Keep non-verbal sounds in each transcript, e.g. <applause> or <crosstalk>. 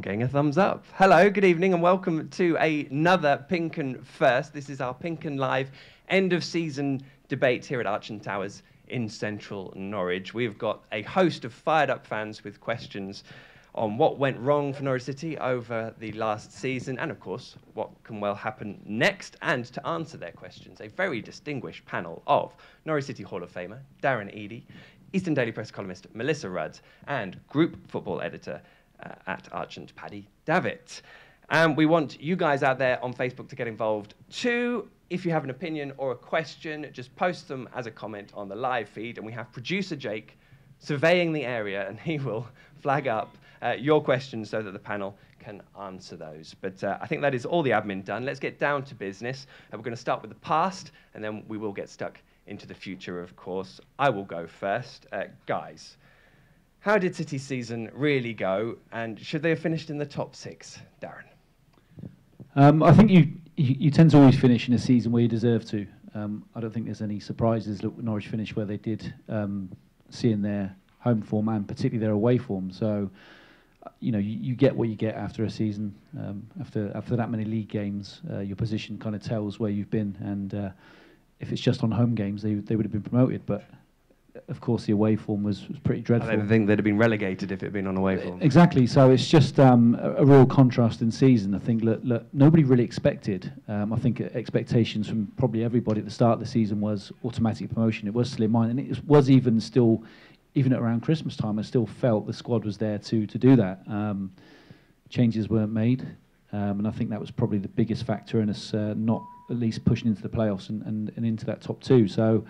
I'm getting a thumbs up. Hello, good evening, and welcome to another Pink Un First. This is our Pink Un Live end of season debate here at Archant Towers in central Norwich. We've got a host of fired up fans with questions on what went wrong for Norwich City over the last season, and of course, what can well happen next. And to answer their questions, a very distinguished panel of Norwich City Hall of Famer Darren Eadie, Eastern Daily Press columnist Melissa Rudd, and group football editor uh, at Archant Paddy Davitt. And we want you guys out there on Facebook to get involved too. If you have an opinion or a question, just post them as a comment on the live feed. And we have producer Jake surveying the area, and he will flag up uh, your questions so that the panel can answer those. But uh, I think that is all the admin done. Let's get down to business. Uh, we're going to start with the past, and then we will get stuck into the future, of course. I will go first. Uh, guys, how did City's season really go, and should they have finished in the top six, Darren? Um, I think you, you, you tend to always finish in a season where you deserve to. Um, I don't think there's any surprises. Look, Norwich finished where they did, um, seeing their home form and particularly their away form. So, uh, you know, you, you get what you get after a season. Um, after after that many league games, uh, your position kind of tells where you've been. And uh, if it's just on home games, they they would have been promoted. But of course, the away form was, was pretty dreadful. I don't think they'd have been relegated if it had been on away form. Exactly. So it's just um, a, a, real contrast in season. I think look, look, nobody really expected. Um, I think expectations from probably everybody at the start of the season was automatic promotion. It was slim mine and it was even still, even at around Christmas time, I still felt the squad was there to to do that. Um, changes weren't made, um, and I think that was probably the biggest factor in us uh, not at least pushing into the playoffs and, and, and into that top two. So.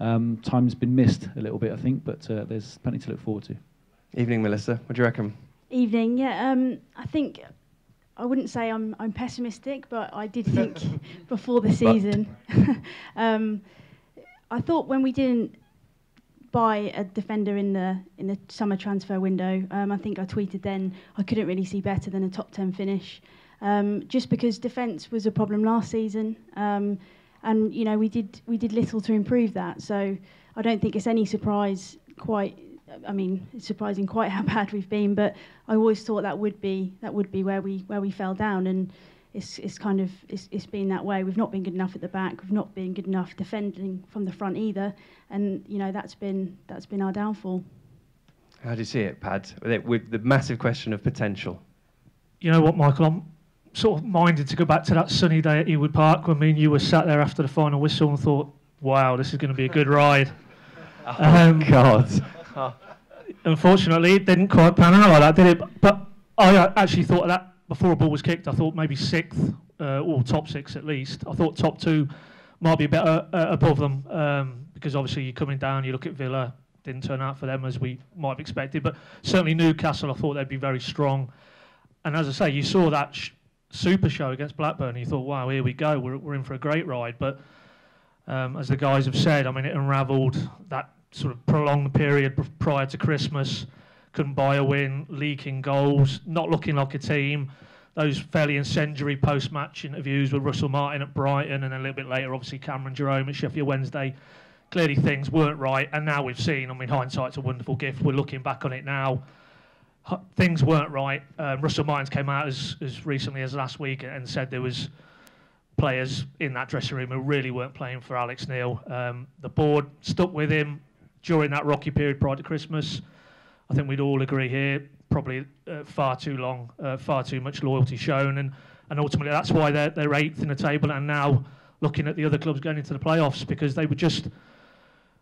Um, time's been missed a little bit, I think, but uh, there's plenty to look forward to. Evening, Melissa. What do you reckon? Evening. Yeah, um, I think I wouldn't say I'm I'm pessimistic, but I did think <laughs> before the season. <laughs> um, I thought when we didn't buy a defender in the in the summer transfer window, um, I think I tweeted then I couldn't really see better than a top ten finish, um, just because defence was a problem last season. Um, and you know we did we did little to improve that. So I don't think it's any surprise quite. I mean, it's surprising quite how <laughs> bad we've been, but I always thought that would be that would be where we where we fell down, and it's it's kind of it's, it's been that way. We've not been good enough at the back. We've not been good enough defending from the front either, and you know that's been that's been our downfall. How do you see it, Pad? With the massive question of potential. You know what, Michael? I'm sort of minded to go back to that sunny day at Ewood Park when me and you were sat there after the final whistle and thought, wow, this is going to be a good ride. <laughs> oh, um, God. Unfortunately, it didn't quite pan out like that, did it? But I actually thought of that before a ball was kicked, I thought maybe sixth, uh, or top six at least. I thought top two might be better uh, above them um, because obviously you're coming down, you look at Villa, didn't turn out for them as we might have expected. But certainly Newcastle, I thought they'd be very strong. And as I say, you saw that super show against Blackburn. You thought, wow, here we go, we're, we're in for a great ride. But um, as the guys have said, I mean, it unravelled that sort of prolonged period prior to Christmas. Couldn't buy a win, leaking goals, not looking like a team. Those fairly incendiary post-match interviews with Russell Martin at Brighton, and a little bit later, obviously Cameron Jerome at Sheffield Wednesday. Clearly, things weren't right, and now we've seen. I mean, hindsight's a wonderful gift. We're looking back on it now things weren't right. Um, Russell Martins came out as, as recently as last week and said there was players in that dressing room who really weren't playing for Alex Neil. Um, the board stuck with him during that rocky period prior to Christmas. I think we'd all agree here, probably uh, far too long, uh, far too much loyalty shown, and, and ultimately that's why they're, they're eighth in the table and now looking at the other clubs going into the playoffs because they were just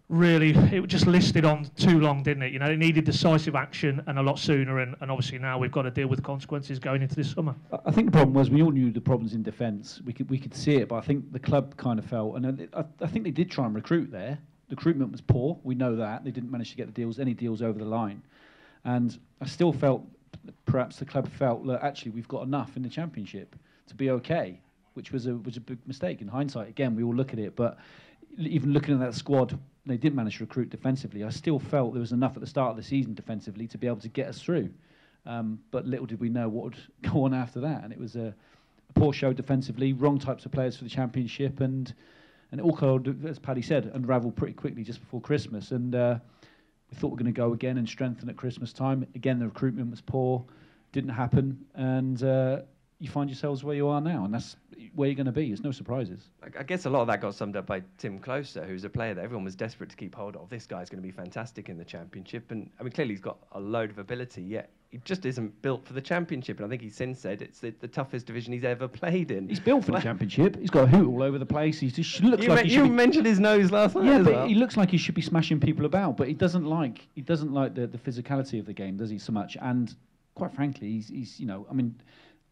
really it just listed on too long, didn't it? You know, it needed decisive action and a lot sooner, and, and obviously now we've got to deal with the consequences going into this summer. I think the problem was we all knew the problems in defence. We could we could see it, but I think the club kind of felt, and I, I think they did try and recruit there. The recruitment was poor. We know that they didn't manage to get the deals, any deals over the line, and I still felt perhaps the club felt that actually we've got enough in the championship to be okay, which was a was a big mistake in hindsight. Again, we all look at it, but even looking at that squad they did manage to recruit defensively. I still felt there was enough at the start of the season defensively to be able to get us through. Um, but little did we know what would <laughs> go on after that. And it was a, a, poor show defensively, wrong types of players for the championship, and and it all, kind as Paddy said, unravelled pretty quickly just before Christmas. And uh, we thought we were going to go again and strengthen at Christmas time. Again, the recruitment was poor. didn't happen, and uh, you find yourselves where you are now, and that's where you're going to be. There's no surprises. I- I guess a lot of that got summed up by Timm Klose, who's a player that everyone was desperate to keep hold of. This guy's going to be fantastic in the championship, and I mean clearly he's got a load of ability. Yet he just isn't built for the championship, and I think he's since said it's the, the toughest division he's ever played in. He's built for the <laughs> championship. He's got a hoot all over the place. He just looks you like me- he you be mentioned his nose last night. Yeah, but well. he looks like he should be smashing people about, but he doesn't like he doesn't like the, the physicality of the game, does he? So much, and quite frankly, he's, he's you know, I mean,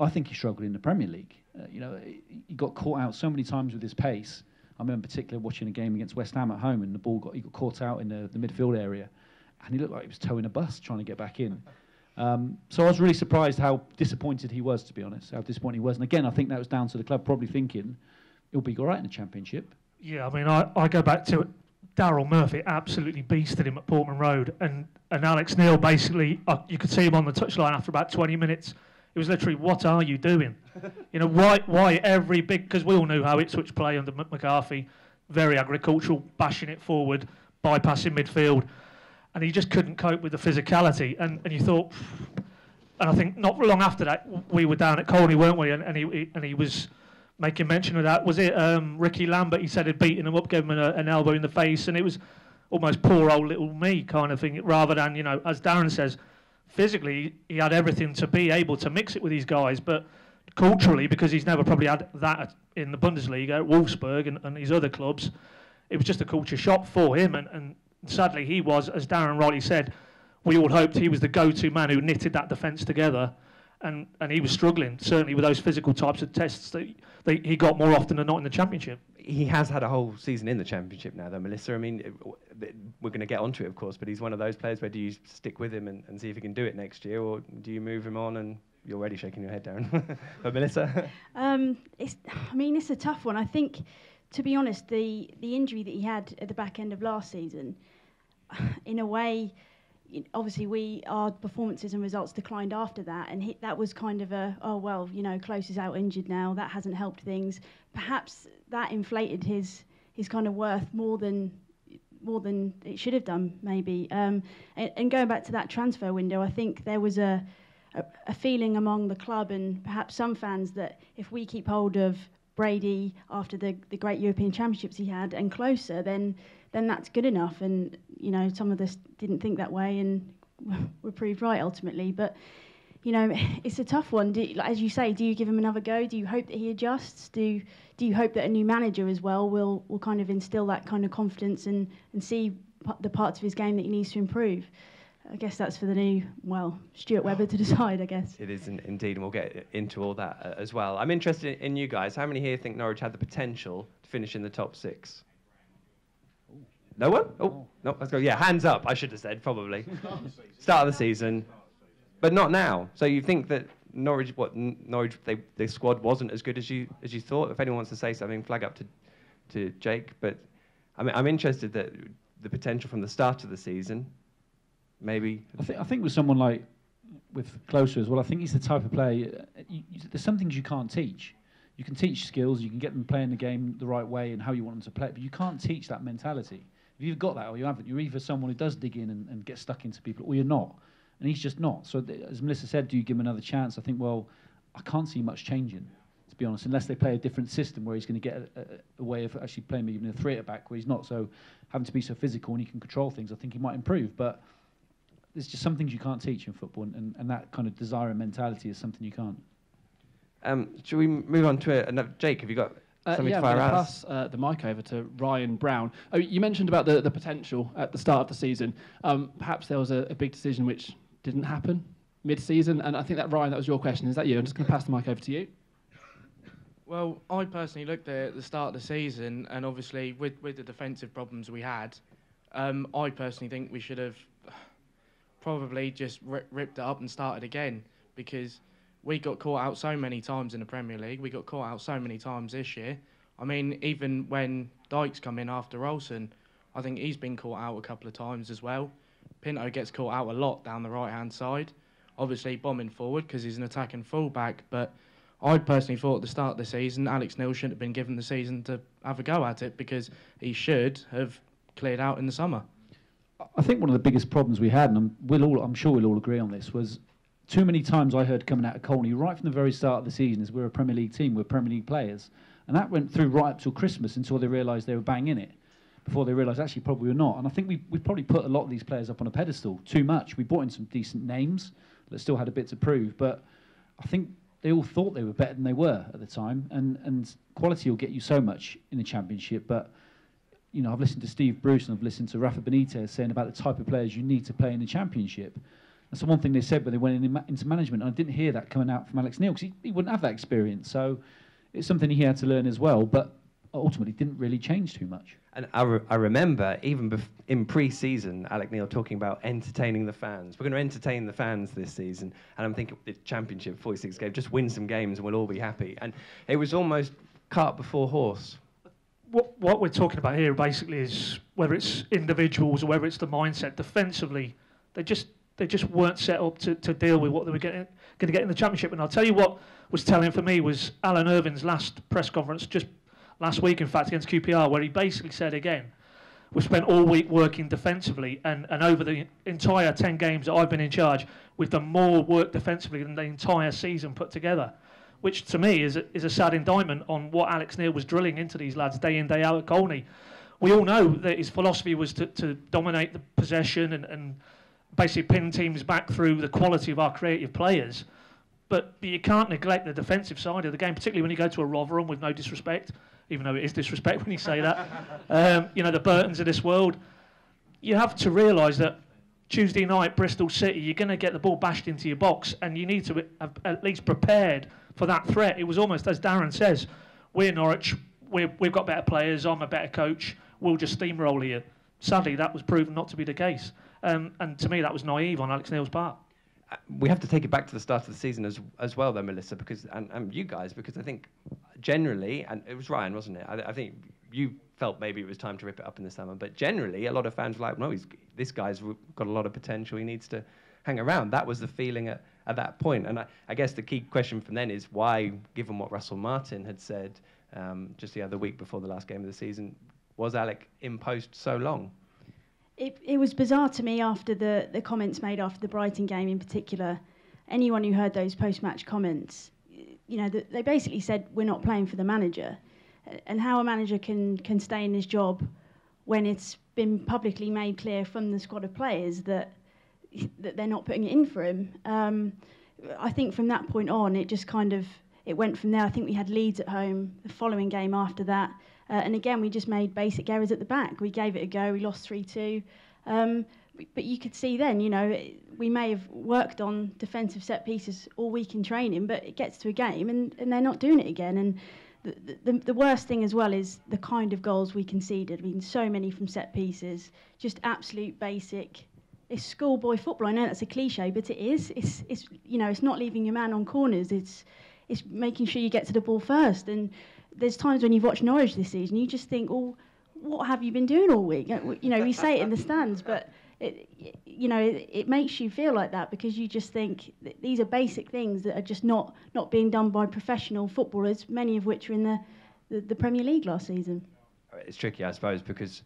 I think he struggled in the Premier League. Uh, you know, he, got caught out so many times with his pace. I remember particularly watching a game against West Ham at home, and the ball got he got caught out in the, the midfield area, and he looked like he was towing a bus trying to get back in. Um, so I was really surprised how disappointed he was, to be honest, how disappointed he was. And again, I think that was down to the club probably thinking it'll be all right in the Championship. Yeah, I mean, I, I go back to Daryl Murphy absolutely beasted him at Portman Road, and, and Alex Neil basically, uh, you could see him on the touchline after about 20 minutes. It was literally, what are you doing? <laughs> you know, why why every big, because we all knew how Ipswich play under Mc- McCarthy, very agricultural, bashing it forward, bypassing midfield, and he just couldn't cope with the physicality. And, and you thought, <sighs> and I think not long after that, we were down at Colney, weren't we? And, and, he, he, and he was making mention of that. Was it um, Rickie Lambert? He said had beaten him up, gave him a, an elbow in the face, and it was almost poor old little me kind of thing, rather than, you know, as Darren says, physically he had everything to be able to mix it with these guys, but culturally, because he's never probably had that in the Bundesliga at Wolfsburg and, and his other clubs, it was just a culture shock for him. And, and sadly, he was, as Darren rightly said, we all hoped he was the go-to man who knitted that defence together. And, and he was struggling, certainly with those physical types of tests that they, he got more often than not in the championship. he has had a whole season in the championship now, though, Melissa. I mean, it- w- th- we're going to get onto it, of course, but he's one of those players where do you stick with him and, and see if he can do it next year, or do you move him on and you're already shaking your head, Darren? <laughs> but Melissa, Um, it's, I mean, it's a tough one. I think, to be honest, the, the injury that he had at the back end of last season, <sighs> in a way, y- obviously we our performances and results declined after that, and he, that was kind of a oh well, you know, Klose is out injured now. That hasn't helped things. Perhaps that inflated his his kind of worth more than more than it should have done, maybe. Um, and, and going back to that transfer window, I think there was a, a, feeling among the club and perhaps some fans that if we keep hold of Brady after the, the great European Championships he had and Klose, then then that's good enough. And you know, some of us didn't think that way and <laughs> were proved right ultimately. But you know, <laughs> it's a tough one. Do, like, as you say, do you give him another go? Do you hope that he adjusts? Do do you hope that a new manager as well will will kind of instill that kind of confidence and and see p- the parts of his game that he needs to improve? I guess that's for the new, well, Stuart Webber to <laughs> decide, I guess. it is in, indeed, and we'll get into all that uh, as well. I'm interested in you guys. How many here think Norwich had the potential to finish in the top six? No one? Oh, no, let's go. Yeah, hands up, I should have said, probably. Start of the season, but not now. So you think that Norwich, what, Norwich, they, their squad wasn't as good as you as you thought? If anyone wants to say something, flag up to, to Jake. But I mean, I'm interested that the potential from the start of the season, maybe. I think I think with someone like with Klose as well, I think he's the type of player. uh, You, you, there's some things you can't teach. You can teach skills. You can get them playing the game the right way and how you want them to play, but you can't teach that mentality. If you've got that or you haven't, you're either someone who does dig in and, and get stuck into people, or you're not. And he's just not. So th- as Melissa said, do you give him another chance? I think well, I can't see much changing. To be honest, unless they play a different system where he's going to get a, a, a way of actually playing even a three at the back where he's not so having to be so physical and he can control things. I think he might improve, but there's just some things you can't teach in football, and, and, and that kind of desire and mentality is something you can't. Um, should we move on to another? Jake, have you got Uh, something yeah, to I'm going to pass uh, the mic over to Ryan Brown. Oh, you mentioned about the, the potential at the start of the season. Um, perhaps there was a, a big decision which didn't happen mid-season, and I think that Ryan, that was your question. Is that you? I'm just going to pass the mic over to you. Well, I personally looked at the start of the season, and obviously with, with the defensive problems we had, um, I personally think we should have probably just ripped it up and started again because we got caught out so many times in the Premier League. We got caught out so many times this year. I mean, even when Dijks come in after Olsson, I think he's been caught out a couple of times as well. Pinto gets caught out a lot down the right hand side. Obviously, bombing forward because he's an attacking fullback, but I personally thought at the start of the season, Alex Neil shouldn't have been given the season to have a go at it because he should have cleared out in the summer. I think one of the biggest problems we had, and we'll all, I'm sure we'll all agree on this, was too many times I heard coming out of Colney right from the very start of the season is we're a Premier League team, we're Premier League players. And that went through right up till Christmas until they realised they were bang in it. Before they realised actually probably we're not. And I think we we probably put a lot of these players up on a pedestal too much. We brought in some decent names that still had a bit to prove, but I think they all thought they were better than they were at the time. And and quality will get you so much in the championship, but you know, I've listened to Steve Bruce and I've listened to Rafa Benitez saying about the type of players you need to play in the championship. That's the one thing they said when they went in ma- into management. And I didn't hear that coming out from Alex Neil because he, he wouldn't have that experience. So it's something he had to learn as well. But ultimately, didn't really change too much. And I, re- I remember even bef- in pre-season, Alec Neil talking about entertaining the fans. We're going to entertain the fans this season, and I'm thinking the championship, 46 games, just win some games and we'll all be happy. And it was almost cart before horse. what, what we're talking about here basically is whether it's individuals or whether it's the mindset defensively, they just they just weren't set up to, to deal with what they were going to get in the championship. And I'll tell you what was telling for me was Alan Irvine's last press conference just last week, in fact, against QPR, where he basically said again, we've spent all week working defensively, and, and over the entire 10 games that I've been in charge, we've done more work defensively than the entire season put together which to me is a, is a sad indictment on what Alex Neil was drilling into these lads day in, day out at Colney. We all know that his philosophy was to, to dominate the possession and, and basically pin teams back through the quality of our creative players. But you can't neglect the defensive side of the game, particularly when you go to a Rotherham with no disrespect, even though it is disrespect <laughs> when you say that. um, you know, the Burtons of this world. You have to realise that Tuesday night, Bristol City, you're going to get the ball bashed into your box, and you need to have at least prepared for that threat. It was almost as Darren says, we're Norwich, we're, we've got better players, I'm a better coach, we'll just steamroll here. Sadly, that was proven not to be the case, um, and to me, that was naive on Alex Neil's part. Uh, we have to take it back to the start of the season as as well, though, Melissa, because and, and you guys, because I think generally, and it was Ryan, wasn't it? I, I think you felt maybe it was time to rip it up in the summer, but generally, a lot of fans were like, "No, he's this guy's got a lot of potential. He needs to hang around." That was the feeling at, at that point. and I, I guess the key question from then is why, given what Russell Martin had said um, just the other week before the last game of the season, was Alec in post so long? It, it was bizarre to me after the, the comments made after the Brighton game in particular. Anyone who heard those post match comments, you know, the, they basically said, We're not playing for the manager. And how a manager can, can stay in his job when it's been publicly made clear from the squad of players that, that they're not putting it in for him. Um, I think from that point on, it just kind of it went from there. I think we had Leeds at home the following game after that. Uh, and again, we just made basic errors at the back. We gave it a go. We lost 3 2. Um, but you could see then, you know, we may have worked on defensive set pieces all week in training, but it gets to a game and, and they're not doing it again. And the, the, the worst thing as well is the kind of goals we conceded. I mean, so many from set pieces, just absolute basic. It's schoolboy football. I know that's a cliche, but it is. It's, it's you know, it's not leaving your man on corners. It's, it's making sure you get to the ball first. And there's times when you've watched Norwich this season, you just think, oh, what have you been doing all week? You know, we say it in the stands, but it, you know, it, it, makes you feel like that because you just think these are basic things that are just not not being done by professional footballers, many of which are in the, the, the Premier League last season. It's tricky, I suppose, because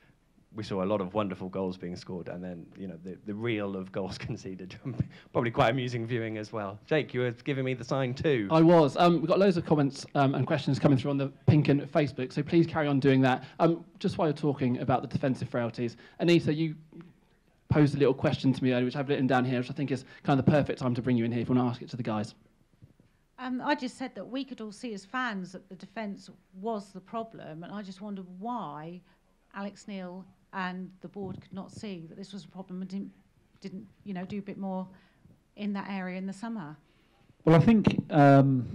we saw a lot of wonderful goals being scored, and then you know the, the reel of goals <laughs> conceded. <laughs> Probably quite amusing viewing as well. Jake, you were giving me the sign too. I was. Um, we've got loads of comments um, and questions coming through on the Pink Un Facebook, so please carry on doing that. Um, just while you're talking about the defensive frailties, Anita, you posed a little question to me earlier, which I've written down here, which I think is kind of the perfect time to bring you in here if you want to ask it to the guys. Um, I just said that we could all see as fans that the defence was the problem, and I just wondered why Alex Neil and the board could not see that this was a problem and didn't, didn't you know, do a bit more in that area in the summer. Well, I think um,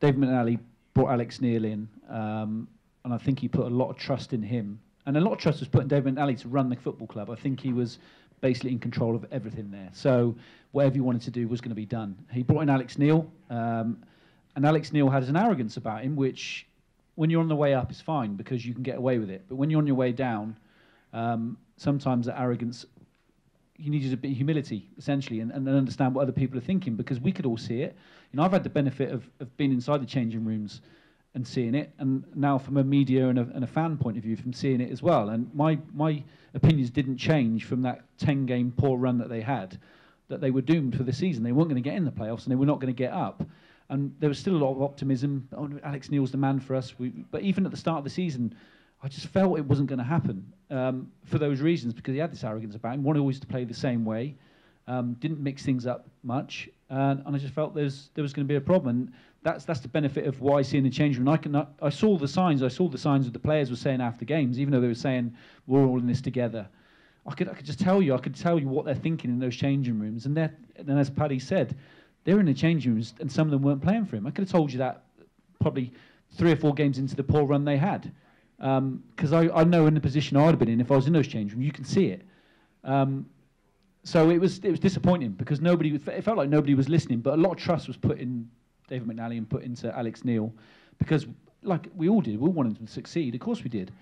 David McNally brought Alex Neil in, um, and I think he put a lot of trust in him and a lot of trust was put in David McNally to run the football club. I think he was basically in control of everything there. So whatever he wanted to do was going to be done. He brought in Alex Neil, um, and Alex Neil has an arrogance about him, which when you're on the way up is fine because you can get away with it. But when you're on your way down, um, sometimes that arrogance, you need a bit of humility, essentially, and, and understand what other people are thinking because we could all see it. You know, I've had the benefit of, of being inside the changing rooms and seeing it, and now from a media and a, and a, fan point of view, from seeing it as well. And my my opinions didn't change from that ten game poor run that they had. that they were doomed for the season. They weren't going to get in the playoffs and they were not going to get up. And there was still a lot of optimism. Oh, Alex Neil's the man for us. We, but even at the start of the season, I just felt it wasn't going to happen um, for those reasons because he had this arrogance about him, wanted always to play the same way, um, didn't mix things up much, and, and I just felt there's, there was going to be a problem. And that's that's the benefit of what I see the change room. I can I saw the signs. I saw the signs that the players were saying after games, even though they were saying we're all in this together. I could I could just tell you. I could tell you what they're thinking in those changing rooms. And then as Paddy said, they're in the changing rooms, and some of them weren't playing for him. I could have told you that probably three or four games into the poor run they had, because um, I, I know in the position I'd have been in if I was in those changing rooms, you can see it. Um, so it was it was disappointing because nobody it felt like nobody was listening, but a lot of trust was put in David McNally and put into Alex Neil because, like we all did, we all wanted to succeed. Of course we did,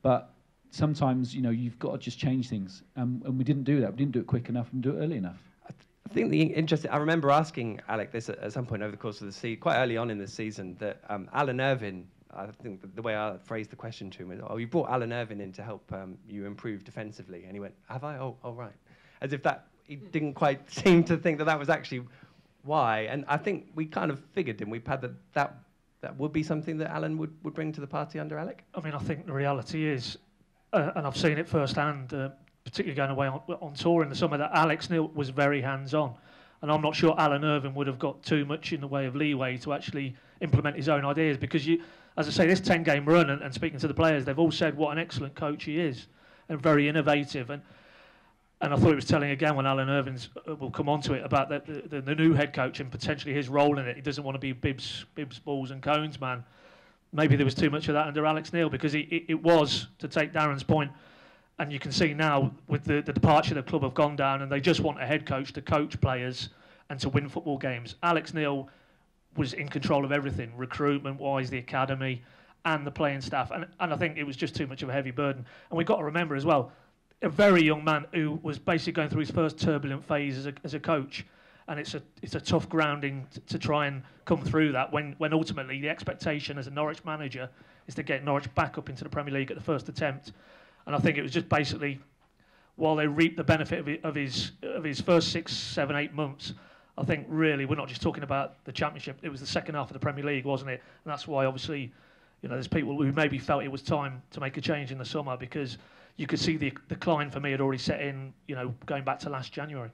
but sometimes you know you've got to just change things, um, and we didn't do that. We didn't do it quick enough and do it early enough. I think the interesting. I remember asking Alec this at, at, some point over the course of the season, quite early on in the season, that um, Alan Irvine. I think the, way I phrased the question to him was, "Oh, you brought Alan Irvine in to help um, you improve defensively," and he went, "Have I? Oh, oh, right." As if that he didn't quite <laughs> seem to think that that was actually why. And I think we kind of figured in we had that that that would be something that Alan would, would bring to the party under Alec. I mean, I think the reality is, uh, and I've seen it firsthand, uh, particularly going away on, on tour in the summer, that Alex Neil was very hands-on. And I'm not sure Alan Irvine would have got too much in the way of leeway to actually implement his own ideas because you, as I say, this 10-game run and, and speaking to the players, they've all said what an excellent coach he is and very innovative. And and I thought he was telling again when Alan Irvine's uh, will come on to it about the, the, the, new head coach and potentially his role in it. He doesn't want to be Bibbs, Bibbs, balls and cones man. Maybe there was too much of that under Alex Neil because he, it, it was, to take Darren's point, and you can see now with the, the departure the club have gone down and they just want a head coach to coach players and to win football games. Alex Neil was in control of everything, recruitment-wise, the academy and the playing staff. And, and I think it was just too much of a heavy burden. And we've got to remember as well, a very young man who was basically going through his first turbulent phase as a, as a coach. And it's a, it's a tough grounding to, to try and come through that when, when ultimately the expectation as a Norwich manager is to get Norwich back up into the Premier League at the first attempt. And I think it was just basically, while they reaped the benefit of, of, his, of his first six, seven, eight months, I think really we're not just talking about the Championship, it was the second half of the Premier League, wasn't it? And that's why obviously, you know, there's people who maybe felt it was time to make a change in the summer because you could see the decline for me had already set in, you know, going back to last January.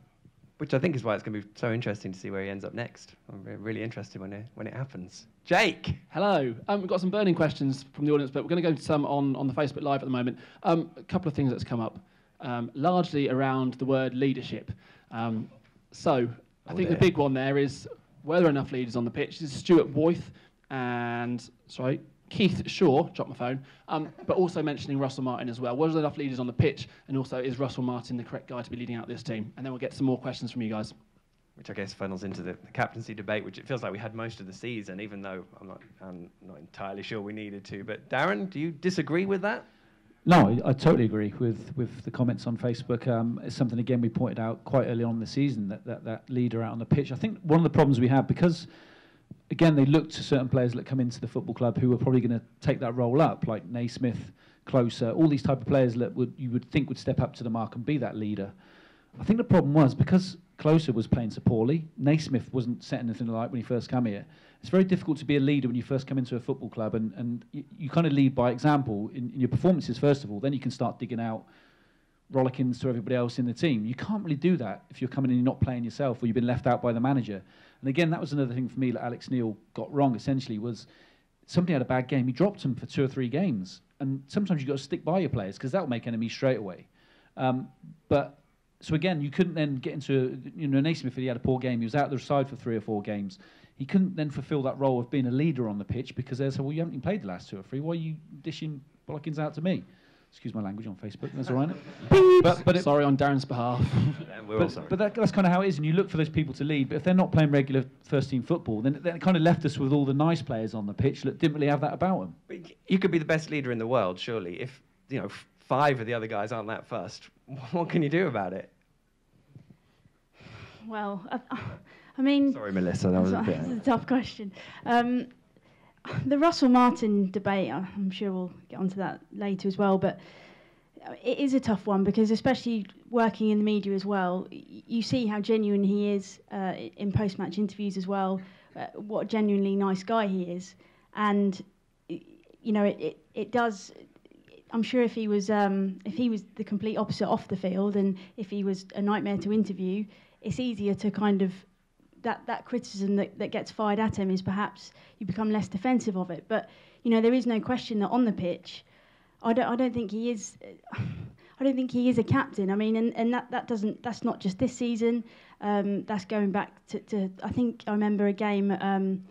Which I think is why it's going to be so interesting to see where he ends up next. I'm really interested when it, when it happens. Jake. Hello. Um, we've got some burning questions from the audience, but we're going to go to some on, on the Facebook Live at the moment. Um, a couple of things that's come up, um, largely around the word leadership. Um, so I oh think the big one there is were there enough leaders on the pitch? This is Stuart Boyth and, sorry, Keith Shaw, drop my phone, um, but also mentioning Russell Martin as well. Was there enough leaders on the pitch? And also, is Russell Martin the correct guy to be leading out this team? And then we'll get some more questions from you guys. Which I guess funnels into the, the captaincy debate, which it feels like we had most of the season, even though I'm not, I'm not entirely sure we needed to. But Darren, do you disagree with that? No, I, I totally agree with, with the comments on Facebook. Um, it's something, again, we pointed out quite early on in the season that, that that leader out on the pitch. I think one of the problems we have, because again, they looked to certain players that come into the football club who were probably going to take that role up, like Naismith, Klose, all these type of players that would you would think would step up to the mark and be that leader. I think the problem was because Klose was playing so poorly, Naismith wasn't setting anything like when he first came here. It's very difficult to be a leader when you first come into a football club, and, and you, you kind of lead by example in, in your performances first of all. Then you can start digging out rollickings to everybody else in the team. You can't really do that if you're coming in and you're not playing yourself or you've been left out by the manager. And again, that was another thing for me that Alex Neil got wrong. Essentially, was somebody had a bad game, he dropped him for two or three games. And sometimes you've got to stick by your players because that'll make enemies straight away. Um, but so again, you couldn't then get into you know Naismith. He had a poor game. He was out of the side for three or four games. He couldn't then fulfil that role of being a leader on the pitch because they said, "Well, you haven't even played the last two or three. Why are you dishing bollockings out to me?" excuse my language on Facebook. That's all right. but, but it, sorry on Darren's behalf. yeah, we're but, sorry. But that, that's kind of how it is, and you look for those people to lead. But if they're not playing regular first team football, then, then it kind of left us with all the nice players on the pitch that didn't really have that about them. But you could be the best leader in the world, surely. If you know five of the other guys aren't that first, <laughs> what can you do about it? Well, I, I mean. Sorry, Melissa. That was a bit. A tough question. Um, the Russell Martin debate, I'm sure we'll get onto that later as well, but it is a tough one because especially working in the media as well, you see how genuine he is uh, in post-match interviews as well. Uh, what a genuinely nice guy he is, and you know it, it, it does. I'm sure if he was um, if he was the complete opposite off the field, and if he was a nightmare to interview, it's easier to kind of that that criticism that, that gets fired at him is perhaps you become less defensive of it. But you know there is no question that on the pitch, I don't I don't think he is. <sighs> I don't think he is a captain. I mean, and, and that, that doesn't that's not just this season. Um, that's going back to, to I think I remember a game um,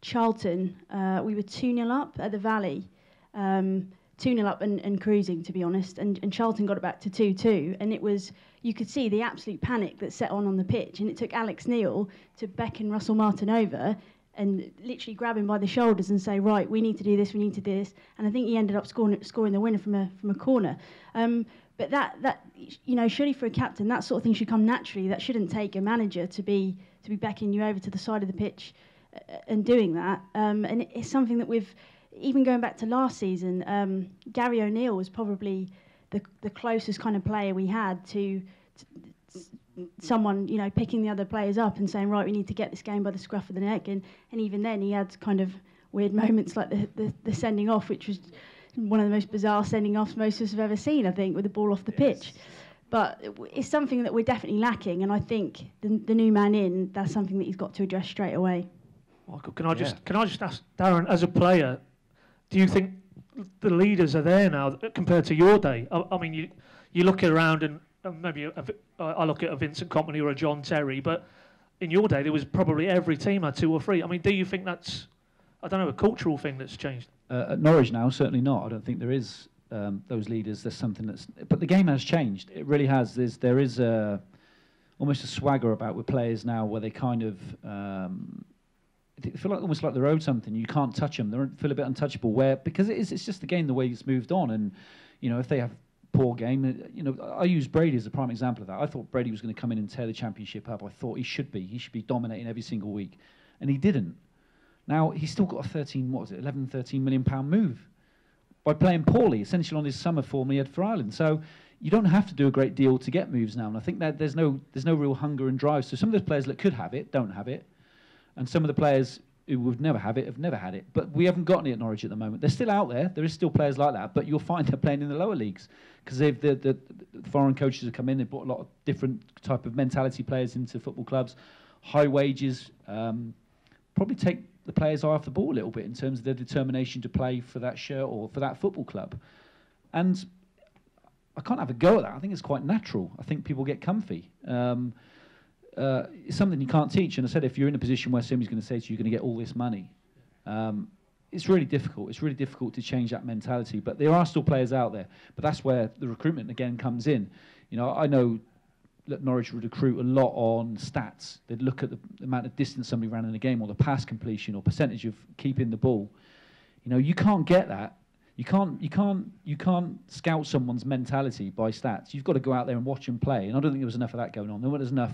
Charlton. Uh, we were two 0 up at the Valley. Um, 2 0 up and, and cruising, to be honest. And, and Charlton got it back to 2 2. And it was, you could see the absolute panic that set on on the pitch. And it took Alex Neil to beckon Russell Martin over and literally grab him by the shoulders and say, right, we need to do this, we need to do this. And I think he ended up scoring, scoring the winner from a, from a corner. Um, but that, that, you know, surely for a captain, that sort of thing should come naturally. That shouldn't take a manager to be, to be beckoning you over to the side of the pitch uh, and doing that. Um, and it's something that we've, even going back to last season, um, Gary O'Neil was probably the, the closest kind of player we had to, to someone, you know, picking the other players up and saying, right, we need to get this game by the scruff of the neck. And, and even then, he had kind of weird <laughs> moments like the, the, the sending off, which was one of the most bizarre sending offs most of us have ever seen, I think, with the ball off the pitch. But it's something that we're definitely lacking, and I think the, the new man in, that's something that he's got to address straight away. Michael, can I just can I just ask Darren, as a player, do you think the leaders are there now compared to your day? I, I mean, you you look around and, and maybe a, a, I look at a Vincent Kompany or a John Terry, but in your day there was probably every team had two or three. I mean, do you think that's I don't know a cultural thing that's changed? Uh, at Norwich now, certainly not. I don't think there is um, those leaders. There's something that's, but the game has changed. It really has. There's there is a almost a swagger about with players now where they kind of um, feel like almost like they're owed something. You can't touch them. They feel a bit untouchable. Where because it is, it's just the game the way it's moved on, and you know if they have poor game, uh, you know I use Brady as a prime example of that. I thought Brady was going to come in and tear the championship up. I thought he should be. He should be dominating every single week, and he didn't. Now he's still got a 13, what was it, 11, 13 million pound move by playing poorly, essentially on his summer form he had for Ireland. So you don't have to do a great deal to get moves now, and I think that there's no there's no real hunger and drive. So some of those players that could have it don't have it, and some of the players who would never have it have never had it. But we haven't got any at Norwich at the moment. They're still out there. There is still players like that, but you'll find they're playing in the lower leagues because the, the, the foreign coaches have come in. They've brought a lot of different type of mentality players into football clubs, high wages. Um, probably take the players eye off the ball a little bit in terms of their determination to play for that shirt or for that football club. And I can't have a go at that. I think it's quite natural. I think people get comfy. Um, uh, it's something you can't teach. And I said, if you're in a position where somebody's going to say to you, you're going to get all this money, um, it's really difficult. It's really difficult to change that mentality. But there are still players out there. But that's where the recruitment again comes in. You know, I know that Norwich would recruit a lot on stats. They'd look at the, amount of distance somebody ran in a game, or the pass completion, or percentage of keeping the ball. You know, you can't get that. You can't, you can't, you can't scout someone's mentality by stats. You've got to go out there and watch them play. And I don't think there was enough of that going on. There wasn't enough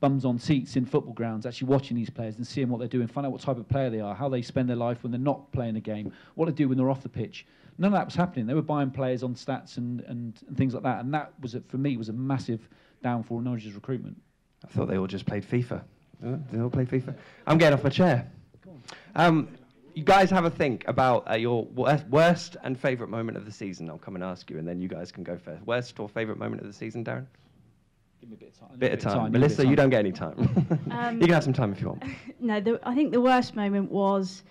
bums on seats in football grounds actually watching these players and seeing what they're doing, find out what type of player they are, how they spend their life when they're not playing a game, what they do when they're off the pitch. None of that was happening. They were buying players on stats and, and, and things like that. And that was, a, for me, was a massive downfall in Norwich's recruitment. I thought they all just played FIFA. They all play FIFA. I'm getting off my chair. Um, you guys have a think about uh, your wor- worst and favourite moment of the season. I'll come and ask you, and then you guys can go first. Worst or favourite moment of the season, Darren? Give me a bit of time. Bit of time. give me a Melissa, of you don't get any time. <laughs> Um, you can have some time if you want. <laughs> No, the, I think the worst moment was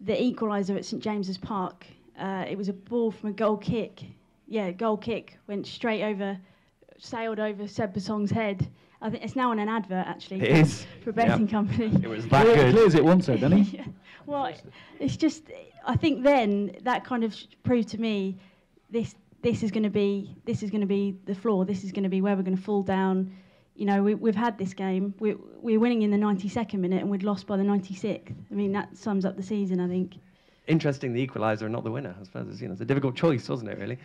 the equaliser at St James's Park. Uh, it was a ball from a goal kick. Yeah, goal kick went straight over, sailed over Seb Bassong's head. I think it's now on an advert actually. It is. for a betting Yep. company. It was <laughs> that Clear- good. Clears it once, though, doesn't he? Yeah. Well, it's just I think then that kind of sh- proved to me this this is going to be this is going to be the floor. This is going to be where we're going to fall down. You know, we, we've had this game. We, we're winning in the 92nd minute and we'd lost by the 96th. I mean, that sums up the season, I think. Interesting, the equaliser and not the winner. I suppose it's, you know, it's a difficult choice, wasn't it, really?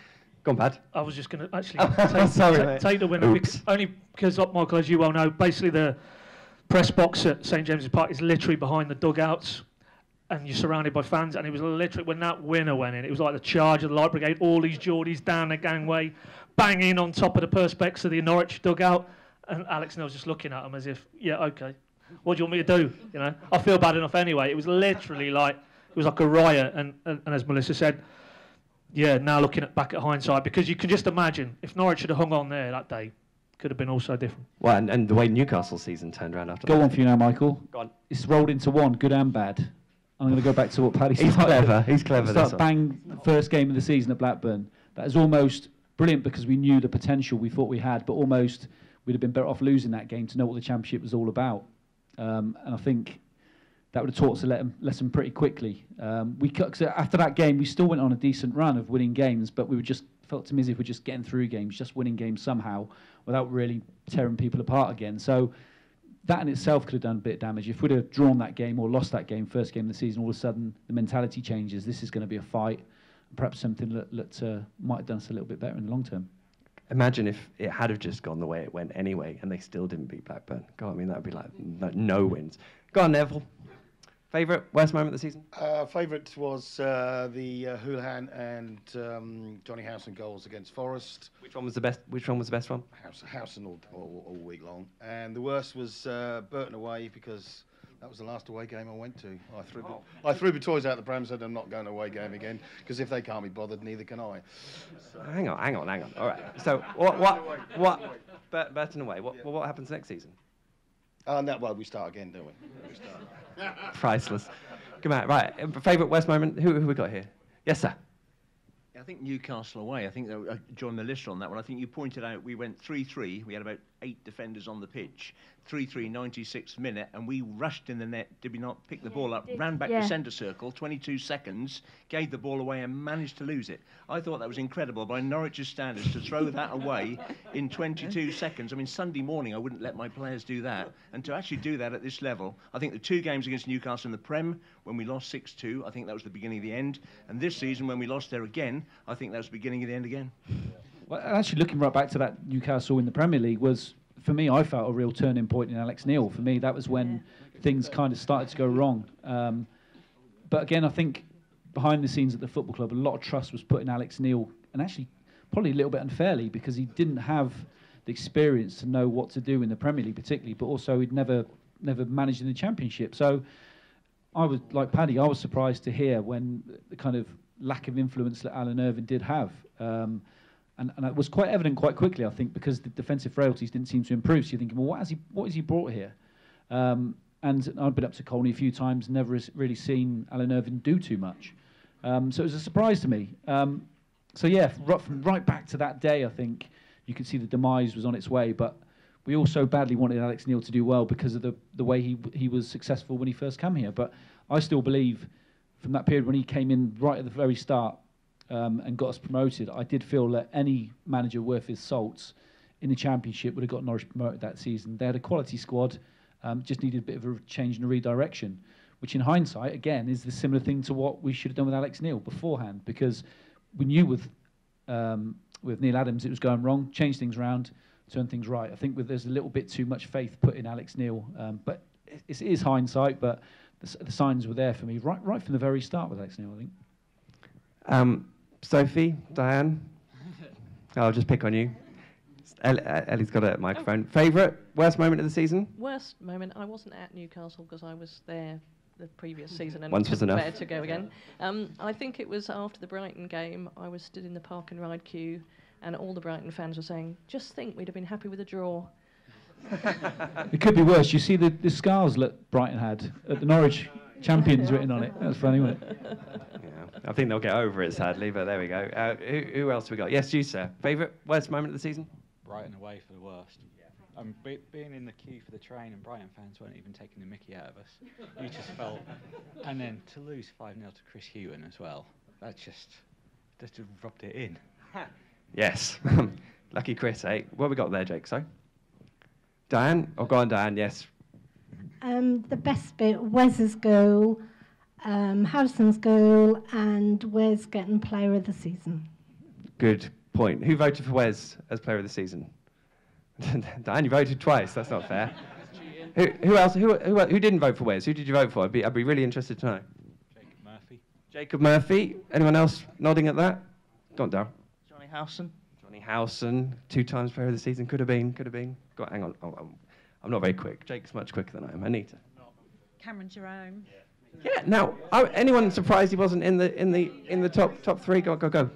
Go on, Pad. I was just going to actually <laughs> take, <laughs> sorry, ta- mate. take the winner, Oops. bec- only because, uh, Michael, as you well know, basically the press box at St James's Park is literally behind the dugouts, and you're surrounded by fans. And it was literally when that winner went in, it was like the charge of the Light Brigade, all these Geordies down the gangway, banging on top of the perspex of the Norwich dugout, and Alex Neil's just looking at him as if, yeah, okay, what do you want me to do? You know, I feel bad enough anyway. It was literally like it was like a riot, and, and, and as Melissa said, yeah, now looking at, back at hindsight, because you can just imagine if Norwich had hung on there that day, could have been also different. Well, and, and the way Newcastle season turned around after Go that. on for you now, Michael. Go on. It's rolled into one, good and bad. I'm going to go back to what Paddy said. He's clever. He's clever. Start bang first game of the season at Blackburn. That is almost brilliant because we knew the potential we thought we had, but almost we'd have been better off losing that game to know what the championship was all about. Um, and I think that would have taught us a lesson pretty quickly. Um, we after that game, we still went on a decent run of winning games, but we were just felt to me as if we're just getting through games, just winning games somehow without really tearing people apart again. So that in itself could have done a bit of damage. If we'd have drawn that game or lost that game, first game of the season, all of a sudden the mentality changes. This is going to be a fight. Perhaps something that, that uh, might have done us a little bit better in the long term. Imagine if it had have just gone the way it went anyway, and they still didn't beat Blackburn. God, I mean that would be like no, no wins. Go on, Neville. Favorite worst moment of the season? Uh, Favourite was uh, the uh, Hoolahan and um, Jonny Howson goals against Forest. Which one was the best? Which one was the best one? House, Howson all, all, all week long. And the worst was uh, Burton away because that was the last away game I went to. I threw, Oh. I threw my toys out the pram, and said I'm not going away game again because if they can't be bothered, neither can I. Hang on, hang on, hang on. All right. So what? What? What? Burton away. What? What happens next season? Oh, no, well, we start again, don't we? we start. <laughs> Priceless. Come on. Right. uh, Favorite worst moment? Who, who we got here? Yes, sir. I think Newcastle away. I think that, uh, John list on that one. I think you pointed out we went 3-3. We had about eight defenders on the pitch. 3-3, 96th minute, and we rushed in the net. Did we not pick the Yeah, ball up? did. Ran back Yeah. to centre circle, 22 seconds, gave the ball away, and managed to lose it. I thought that was incredible by Norwich's standards to throw that <laughs> away in 22 seconds. I mean, Sunday morning I wouldn't let my players do that, and to actually do that at this level, I think the two games against Newcastle in the Prem when we lost 6-2, I think that was the beginning of the end, and this season when we lost there again, I think that was the beginning of the end again. Well, actually, looking right back to that Newcastle in the Premier League was, for me, I felt a real turning point in Alex Neil. For me, that was when things kind of started to go wrong. Um, but again, I think behind the scenes at the football club, a lot of trust was put in Alex Neil, and actually, probably a little bit unfairly because he didn't have the experience to know what to do in the Premier League, particularly, but also he'd never never managed in the Championship. So I was like Paddy. I was surprised to hear when the kind of lack of influence that Alan Irvine did have, um, and, and it was quite evident quite quickly. I think because the defensive frailties didn't seem to improve. So you're thinking, well, what has he what has he brought here? Um, and I've been up to Colney a few times, never really seen Alan Irvine do too much. Um, so it was a surprise to me. Um, so yeah, right, from right back to that day, I think you could see the demise was on its way. But we also badly wanted Alex Neil to do well because of the the way he he was successful when he first came here. But I still believe from that period when he came in right at the very start um, and got us promoted, I did feel that any manager worth his salts in the championship would have got Norwich promoted that season. They had a quality squad, um, just needed a bit of a change and a redirection, which in hindsight, again, is the similar thing to what we should have done with Alex Neil beforehand, because we knew with um, with Neil Adams it was going wrong, change things around, turn things right. I think with, there's a little bit too much faith put in Alex Neil, um, but it, it is hindsight, but the, the signs were there for me right right from the very start with Alex Neil, I think. Sophie, Diane. I'll just pick on you. El- uh, Ellie's got a microphone. Favorite worst moment of the season? Worst moment, I wasn't at Newcastle because I was there the previous season and Once was enough. to go again. Um, I think it was after the Brighton game. I was stood in the park and ride queue, and all the Brighton fans were saying, "Just think, we'd have been happy with a draw." <laughs> It could be worse. You see the, the scars that Brighton had at the Norwich champions written on it. That's funny, wasn't it? <laughs> Yeah, I think they'll get over it, sadly, but there we go. Uh, who, who else we got? Yes, you, sir. Favorite worst moment of the season? Brighton away for the worst. Um, be, being in the queue for the train and Brighton fans weren't even taking the mickey out of us. You just <laughs> felt, and then to lose 5 0 to Chris Hughton as well, that just, just rubbed it in. <laughs> Yes. <laughs> Lucky Chris, eh? What have we got there, Jake? Sorry? Diane? Oh, go on, Diane, yes. Um, the best bit, Wes's goal, um, Harrison's goal, and Wes getting player of the season. Good point. Who voted for Wes as player of the season? <laughs> Diane, you voted twice. That's not fair. who, who else? Who, who, who didn't vote for Wes? Who did you vote for? I'd be, I'd be really interested to know. Jacob Murphy. Jacob Murphy. Anyone else nodding at that? Go on, Darryl. Jonny Howson. Jonny Howson, two times player of the season, could have been, could have been. Got, hang on, oh, I'm, I'm not very quick. Jake's much quicker than I am. Anita. Cameron Jerome. Yeah. Now, oh, anyone surprised he wasn't in the in the in the top top three? Go go go.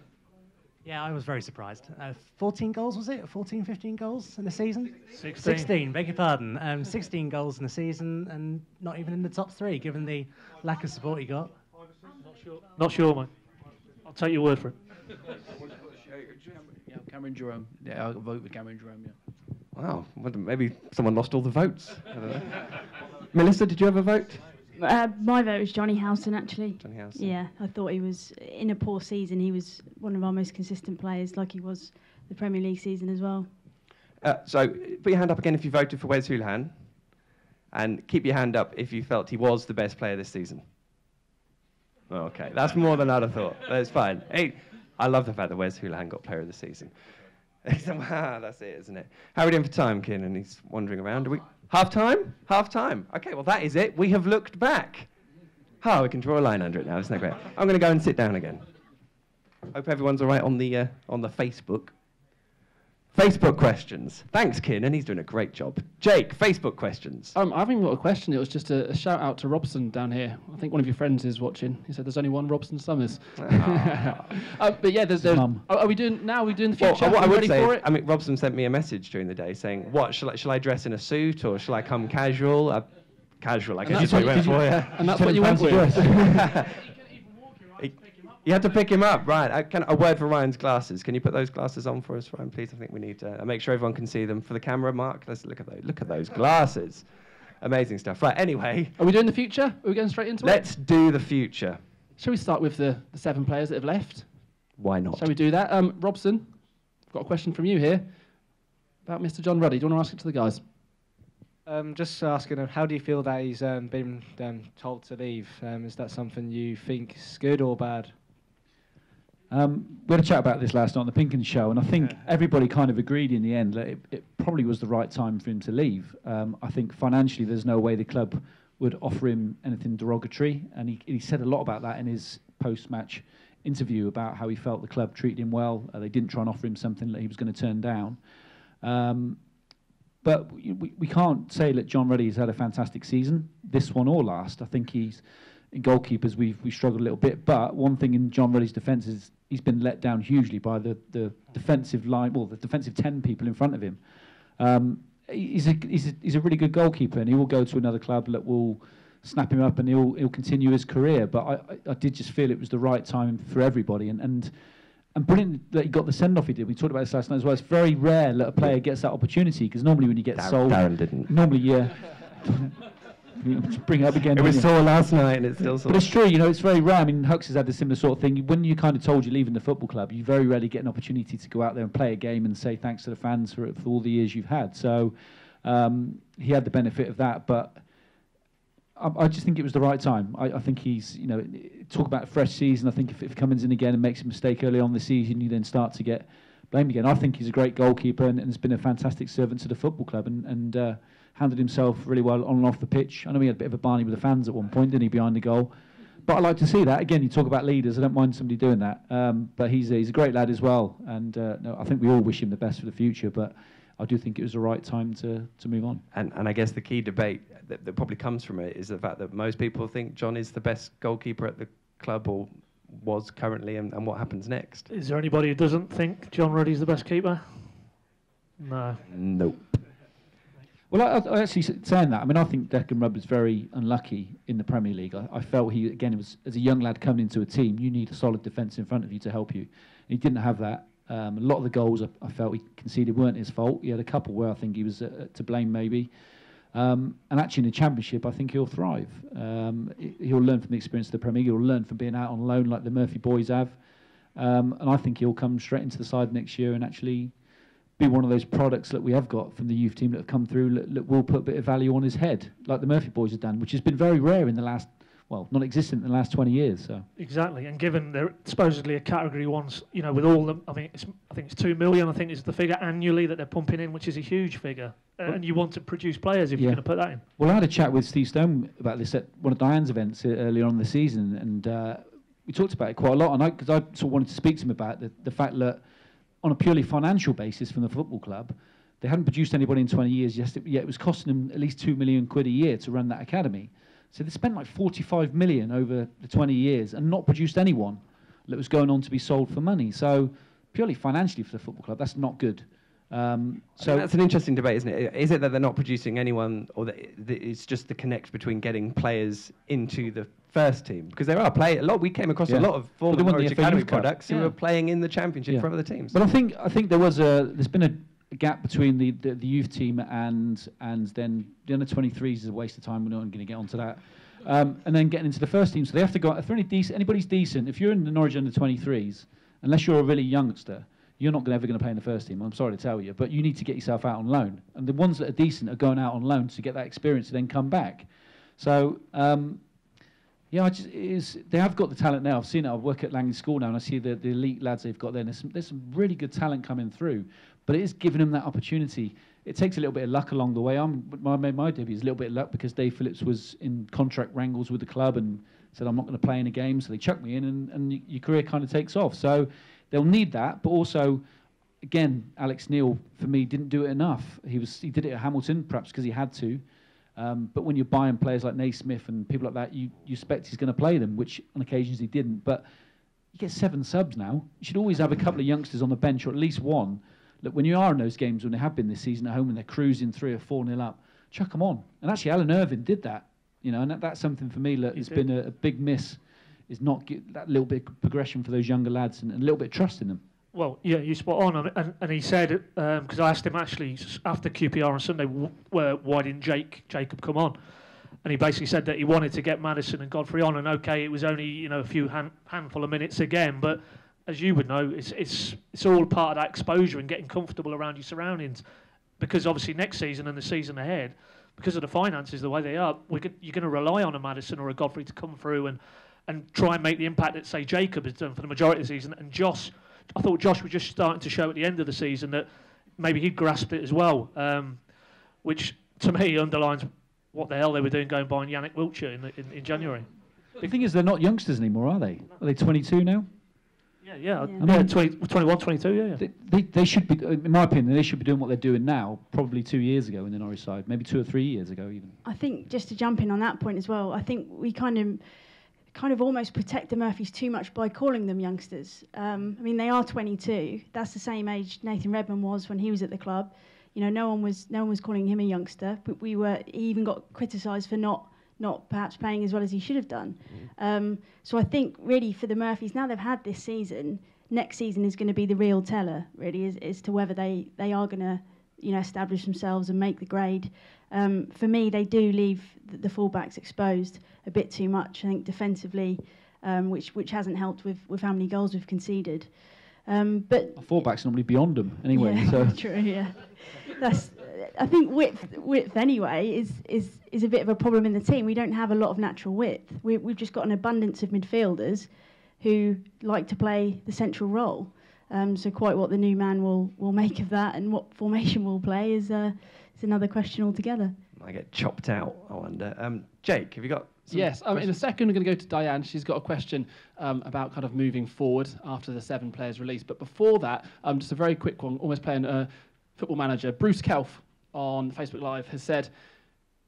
Yeah, I was very surprised. Uh, 14 goals, was it? 14, 15 goals in the season? 16. 16, beg your pardon. Um, 16 goals in the season and not even in the top three, given the lack of support he got. Not sure, not sure mate. I'll take your word for it. Yeah, Cameron Jerome. Yeah, I'll vote for Cameron Jerome. Yeah. Wow. Maybe someone lost all the votes. I don't know. Melissa, did you have a vote? Uh, my vote was Jonny Howson, actually. Jonny Howson. Yeah, I thought he was in a poor season. He was one of our most consistent players, like he was the Premier League season as well. Uh, so put your hand up again if you voted for Wes Hoolahan, and keep your hand up if you felt he was the best player this season. Okay, that's more than I'd have thought. That's fine. Hey, I love the fact that Wes Hoolahan got player of the season. Wow, <laughs> that's it, isn't it? How are we doing for time, Kin? And he's wandering around. Are we half time? Half time. Okay, well that is it. We have looked back. Oh, we can draw a line under it now. Isn't that great? I'm going to go and sit down again. Hope everyone's all right on the uh, on the Facebook. Facebook questions. Thanks, Kin, and he's doing a great job. Jake, Facebook questions. Um, I haven't got a question. It was just a, a shout out to Robson down here. I think one of your friends is watching. He said there's only one Robson Summers. <laughs> <laughs> uh, but yeah, there's. there's mum. are, are we doing now? Are we doing the future? uh, what I Are we would ready say, for is, it? I mean, Robson sent me a message during the day saying, "What shall I, shall I dress in a suit or shall I come casual?" Uh, casual, I And guess. that's is what you he went for, did yeah. and that's what you went with. <laughs> He- You had to pick him up, right? Uh, can, a word for Ryan's glasses. Can you put those glasses on for us, Ryan, please? I think we need to uh, make sure everyone can see them for the camera. Mark, let's look at those. Look at those glasses. Amazing stuff. Right. Anyway, Are we doing the future? Are we going straight into it? let's do the future. Shall we start with the, the seven players that have left? Why not? Shall we do that? Um, Robson, I've got a question from you here about Mr. John Ruddy. Do you want to ask it to the guys? Um, just asking, him, how do you feel that he's um, been um, told to leave? Um, is that something you think is good or bad? Um, we had a chat about this last night on the Pink Un show, and I think everybody kind of agreed in the end that it, it probably was the right time for him to leave. Um, I think financially, there's no way the club would offer him anything derogatory, and he, he said a lot about that in his post-match interview about how he felt the club treated him well. Uh, they didn't try and offer him something that he was going to turn down. Um, but we, we, can't say that John Ruddy's had a fantastic season, this one or last. I think he's in goalkeepers we've we struggled a little bit. But one thing in John Ruddy's defence is he's been let down hugely by the, the defensive line, well, the defensive ten people in front of him. Um, he's a, he's a he's a really good goalkeeper, and he will go to another club that will snap him up, and he'll he'll continue his career. But I, I, did just feel it was the right time for everybody, and and. And brilliant that he got the send off he did. We talked about this last night as well. It's very rare that a player gets that opportunity because normally when you get Darren- sold, Darren didn't. Normally, yeah. <laughs> <laughs> Bring it up again. It was sore last night, and it's still sore. But it's true, you know, it's very rare. I mean, Hux has had a similar sort of thing. When you kind of told you're leaving the football club, you very rarely get an opportunity to go out there and play a game and say thanks to the fans for, for all the years you've had. So um, he had the benefit of that, but I, I just think it was the right time. I, I think he's, you know, talk about a fresh season. I think if, if Cummins in again and makes a mistake early on the season, you then start to get blamed again. I think he's a great goalkeeper and, and has been a fantastic servant to the football club and, and uh, handled himself really well on and off the pitch. I know he had a bit of a barney with the fans at one point, didn't he, behind the goal? But I like to see that. Again, you talk about leaders. I don't mind somebody doing that. Um, but he's a, he's a great lad as well. And uh, no, I think we all wish him the best for the future. But I do think it was the right time to, to move on. And, and I guess the key debate that, that probably comes from it is the fact that most people think John is the best goalkeeper at the club or was currently, and, and what happens next. Is there anybody who doesn't think John Ruddy's the best keeper? No. Nope. Well, I, I actually saying that. I mean, I think Declan was very unlucky in the Premier League. I, I felt he again was as a young lad coming into a team, you need a solid defence in front of you to help you. He didn't have that. Um, a lot of the goals I, I felt he conceded weren't his fault. He had a couple where I think he was uh, to blame, maybe. Um, and actually, in the Championship, I think he'll thrive. Um, he- he'll learn from the experience of the Premier League. He'll learn from being out on loan like the Murphy boys have. Um, and I think he'll come straight into the side next year and actually be one of those products that we have got from the youth team that have come through that, that will put a bit of value on his head, like the Murphy boys have done, which has been very rare in the last, well, non-existent in the last 20 years. So Exactly, and given they're supposedly a category ones, you know, with all the, I mean, it's, I think it's two million. I think is the figure annually that they're pumping in, which is a huge figure. Uh, and you want to produce players if you're going to put that in. Well, I had a chat with Steve Stone about this at one of Diane's events uh, earlier on in the season, and uh, we talked about it quite a lot. And I, because I sort of wanted to speak to him about the, the fact that on a purely financial basis from the football club, they hadn't produced anybody in 20 years, yet it, it was costing them at least 2 million quid a year to run that academy. So they spent like 45 million over the 20 years and not produced anyone that was going on to be sold for money. So purely financially for the football club, that's not good. Um, So that's an interesting debate, isn't it? Is it that they're not producing anyone, or that it's just the connect between getting players into the first team? Because there are play a lot. We came across Yeah. a lot of former Norwich Academy products who Yeah. are playing in the championship Yeah. for other teams. But I think I think there was a there's been a, a gap between the, the, the youth team and and then the under 23s is a waste of time. We're not going to get onto that. Um, and then getting into the first team, so they have to go. If any decent, anybody's decent, if you're in the Norwich under 23s, unless you're a really youngster, you're not ever going to play in the first team. I'm sorry to tell you, but you need to get yourself out on loan. And the ones that are decent are going out on loan to get that experience to then come back. So um, yeah, just, is, they have got the talent now. I've seen it. I work at Langley School now, and I see the, the elite lads they've got there. And there's some, there's some really good talent coming through, but it is giving them that opportunity. It takes a little bit of luck along the way. I'm, my, my, my debut is a little bit of luck because Dave Phillips was in contract wrangles with the club and said, I'm not going to play in a game. So they chucked me in, and, and your career kind of takes off. So they'll need that, but also, again, Alex Neil, for me, didn't do it enough. He, was, he did it at Hamilton, perhaps because he had to. Um, but when you're buying players like Naismith and people like that, you, you expect he's going to play them, which on occasions he didn't. But you get seven subs now. You should always have a couple of youngsters on the bench, or at least one. Look, when you are in those games, when they have been this season at home and they're cruising three or four nil up, chuck them on. And actually, Alan Irvine did that. You know, and that, that's something for me that has been a, a big miss. Is not get that little bit of progression for those younger lads and, and a little bit of trust in them. Well, yeah, you spot on, and, and, and he said um, because I asked him actually after QPR on Sunday, why didn't Jake Jacob come on? And he basically said that he wanted to get Maddison and Godfrey on, and okay, it was only you know a few hand, handful of minutes again, but as you would know, it's it's it's all part of that exposure and getting comfortable around your surroundings, because obviously next season and the season ahead, because of the finances the way they are, you're going to rely on a Maddison or a Godfrey to come through and and try and make the impact that say Jacob has done for the majority of the season, and Josh. I thought Josh was just starting to show at the end of the season that maybe he'd grasped it as well, um, which to me underlines what the hell they were doing going buying Yanic Wildschut in, the, in, in January. The thing is, they're not youngsters anymore, are they? Are they 22 now? Yeah, yeah, Yeah. yeah, 20, 21, 22, yeah, yeah. They, they, they should be, in my opinion, they should be doing what they're doing now, probably two years ago in the Norwich side, maybe two or three years ago even. I think just to jump in on that point as well, I think we kind of kind of almost protect the Murphys too much by calling them youngsters. Um, I mean, they are 22. That's the same age Nathan Redmond was when he was at the club. You know, no one was no one was calling him a youngster, but we were. He even got criticised for not not perhaps playing as well as he should have done. Um, so I think really for the Murphys now they've had this season. Next season is going to be the real teller, really, as, as to whether they, they are going to, you know, establish themselves and make the grade. Um, for me, they do leave the, the fullbacks exposed a bit too much. I think defensively, um, which which hasn't helped with, with how many goals we've conceded. Um, but Our fullbacks normally beyond them anyway. yeah, So <laughs> true. Yeah, that's. I think width, width anyway, is is is a bit of a problem in the team. We don't have a lot of natural width. We, we've just got an abundance of midfielders who like to play the central role. Um, so quite what the new man will will make of that and what formation we'll play is uh, is another question altogether. I get chopped out. I wonder. Um, Jake, have you got? Some Yes, um, in a second we're going to go to Diane. She's got a question um, about kind of moving forward after the seven players release. But before that, um, just a very quick one, almost playing uh, football manager. Bruce Kelf on Facebook Live has said,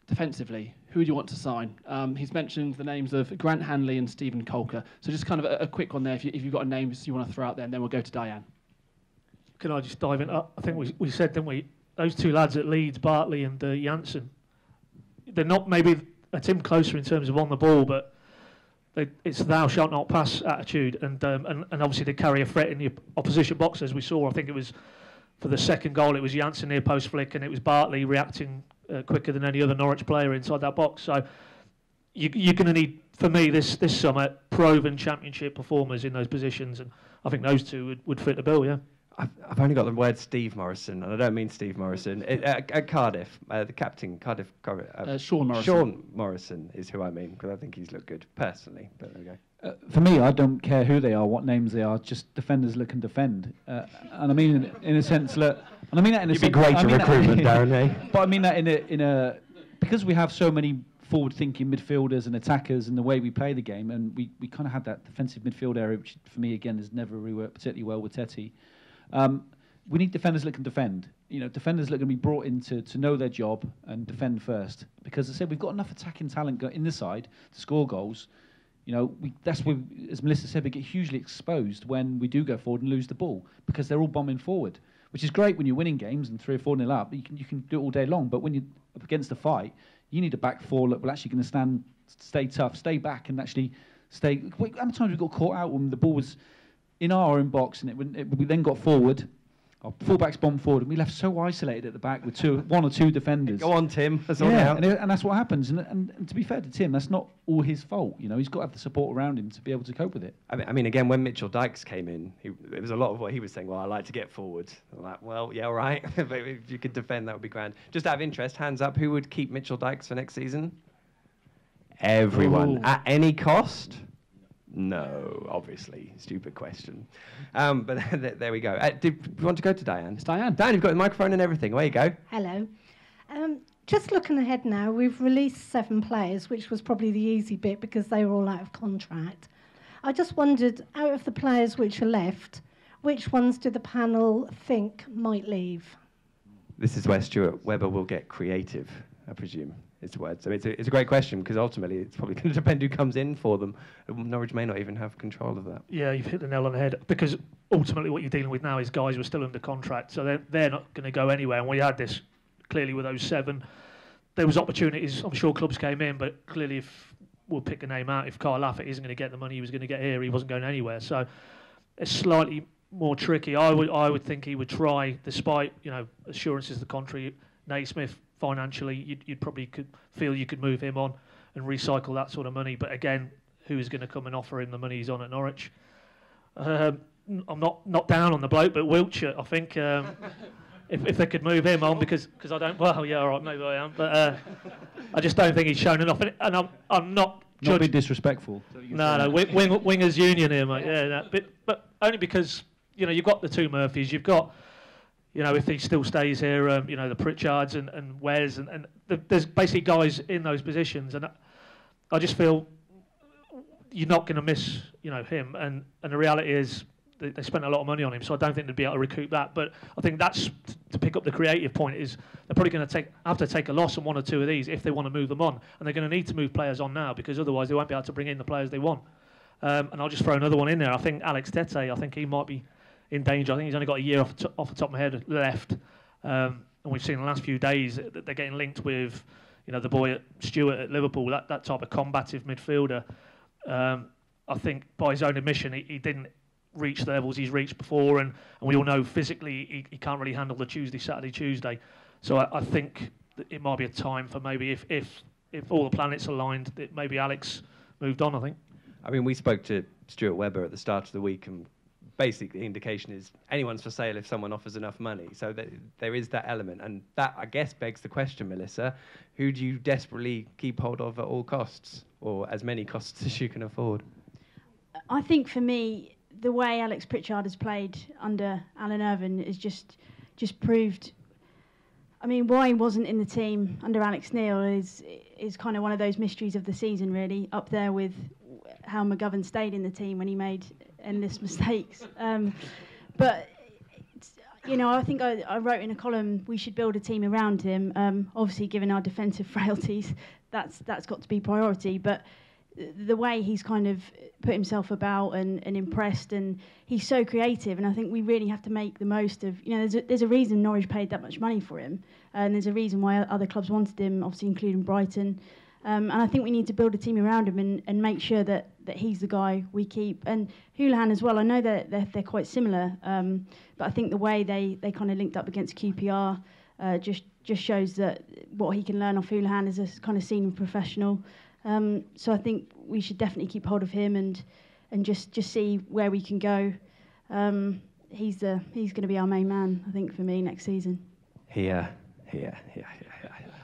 defensively, who do you want to sign? Um, he's mentioned the names of Grant Hanley and Steven Caulker. So just kind of a, a quick one there, if, you, if you've got a name you want to throw out there, and then we'll go to Diane. Can I just dive in? Uh, I think we, we said, didn't we? Those two lads at Leeds, Bartley and uh, Jansson, they're not maybe a Timm Klose in terms of on the ball, but they, it's thou shalt not pass attitude, and, um, and and obviously they carry a threat in the opposition box as we saw. I think it was for the second goal, it was Jansson near post flick, and it was Bartley reacting uh, quicker than any other Norwich player inside that box. So you, you're going to need, for me, this this summer, proven Championship performers in those positions, and I think those two would, would fit the bill. Yeah. I've, I've only got the word Steve Morison, and I don't mean Steve Morison. It, uh, at Cardiff, uh, the captain, Cardiff. Car- Uh, Sean Morrison. Sean Morrison is who I mean because I think he's looked good personally. But there we go. uh, for me, I don't care who they are, what names they are. Just defenders look and defend, uh, and I mean in, in a sense that, and I mean that in a You'd be sense. great I mean recruitment, Darren, eh? <laughs> But I mean that in a in a because we have so many forward-thinking midfielders and attackers, and the way we play the game, and we, we kind of had that defensive midfield area, which for me again has never really worked particularly well with Tettey. Um, we need defenders that can defend. You know, defenders that are going to be brought in to, to know their job and defend first. Because as I said, we've got enough attacking talent in the side to score goals. You know, we, that's where, as Melissa said, we get hugely exposed when we do go forward and lose the ball because they're all bombing forward, which is great when you're winning games and three or four nil up. You can you can do it all day long, but when you're up against the fight, you need a back four that will actually going to stand, stay tough, stay back, and actually stay. Wait, how many times we got caught out when the ball was in our own box and it, when it, we then got forward? Our fullbacks bombed forward, and we left so isolated at the back with two, one or two defenders. Go on, Timm. That's all yeah, and, it- and that's what happens. And, and, and to be fair to Timm, that's not all his fault. You know, he's got to have the support around him to be able to cope with it. I mean, I mean, again, when Mitchell Dijks came in, he, it was a lot of what he was saying. Well, I like to get forward. I'm like, well, yeah, all right. <laughs> but if you could defend, that would be grand. Just out of interest, hands up, who would keep Mitchell Dijks for next season? Everyone. Ooh. At any cost? No, obviously. Stupid question. Um, but <laughs> there we go. Uh, did you want to go to Diane? It's Diane. Diane, you've got the microphone and everything. Away you go. Hello. Um, just looking ahead now, we've released seven players, which was probably the easy bit because they were all out of contract. I just wondered, out of the players which are left, which ones do the panel think might leave? This is where Stuart Webber will get creative, I presume. Is the word. So it's a, it's a great question because ultimately it's probably <laughs> going to depend who comes in for them. Norwich may not even have control of that. Yeah, you've hit the nail on the head because ultimately what you're dealing with now is guys who are still under contract, so they're, they're not going to go anywhere. And we had this clearly with those seven. There was opportunities. I'm sure clubs came in, but clearly if we'll pick a name out, if Kyle Lafferty isn't going to get the money he was going to get here, he wasn't going anywhere. So it's slightly more tricky. I would I would think he would try, despite you know assurances to the contrary. Naismith financially, you'd, you'd probably could feel you could move him on and recycle that sort of money. But again, who is going to come and offer him the money he's on at Norwich? Um, n- I'm not not down on the bloke, but Wildschut, I think. Um, <laughs> if, if they could move him on, because cause I don't. Well, yeah, all right, maybe I am, but uh, I just don't think he's shown enough. And, and I'm I'm not Not judging. being disrespectful. No, no, wing, wing, wingers union here, mate. Yeah, no, but but only because you know you've got the two Murphys, you've got you know if he still stays here, um, you know the Pritchards and and Wes and and the, there's basically guys in those positions, and I, just feel you're not going to miss you know him, and and the reality is. They, they spent a lot of money on him, so I don't think they'd be able to recoup that. But I think that's to pick up the creative point is they're probably going to take have to take a loss on one or two of these if they want to move them on, and they're going to need to move players on now because otherwise they won't be able to bring in the players they want. Um, and I'll just throw another one in there. I think Alex Tettey, I think he might be in danger. I think he's only got a year off, the off the top of my head left. Um, and we've seen in the last few days that they're getting linked with, you know, the boy at Stewart at Liverpool, that, that type of combative midfielder. Um, I think by his own admission, he, he didn't reach the levels he's reached before. And, and we all know physically he, he can't really handle the Tuesday, Saturday, Tuesday. So I, I think it might be a time for maybe if, if, if all the planets aligned, maybe Alex moved on, I think. I mean, we spoke to Stuart Webber at the start of the week, and basically the indication is anyone's for sale if someone offers enough money. So th- there is that element, and that I guess begs the question, Melissa: Who do you desperately keep hold of at all costs, or as many costs <laughs> as you can afford? I think for me, the way Alex Pritchard has played under Alan Irvine is just just proved. I mean, why he wasn't in the team under Alex Neil is is kind of one of those mysteries of the season, really, up there with how McGovern stayed in the team when he made endless <laughs> mistakes. Um, but you know, I think I, I wrote in a column we should build a team around him. Um, obviously, given our defensive <laughs> frailties, that's that's got to be priority. But the way he's kind of put himself about and, and impressed and he's so creative and I think we really have to make the most of you know there's a, there's a reason Norwich paid that much money for him and there's a reason why other clubs wanted him obviously including Brighton um, and I think we need to build a team around him and, and make sure that, that he's the guy we keep and Hoolahan as well I know that they're, they're quite similar um, but I think the way they, they kind of linked up against QPR uh, just just shows that what he can learn off Hoolahan as a kind of senior professional um, so I think we should definitely keep hold of him and and just just see where we can go. Um, he's the he's going to be our main man, I think, for me next season. Here, here, here.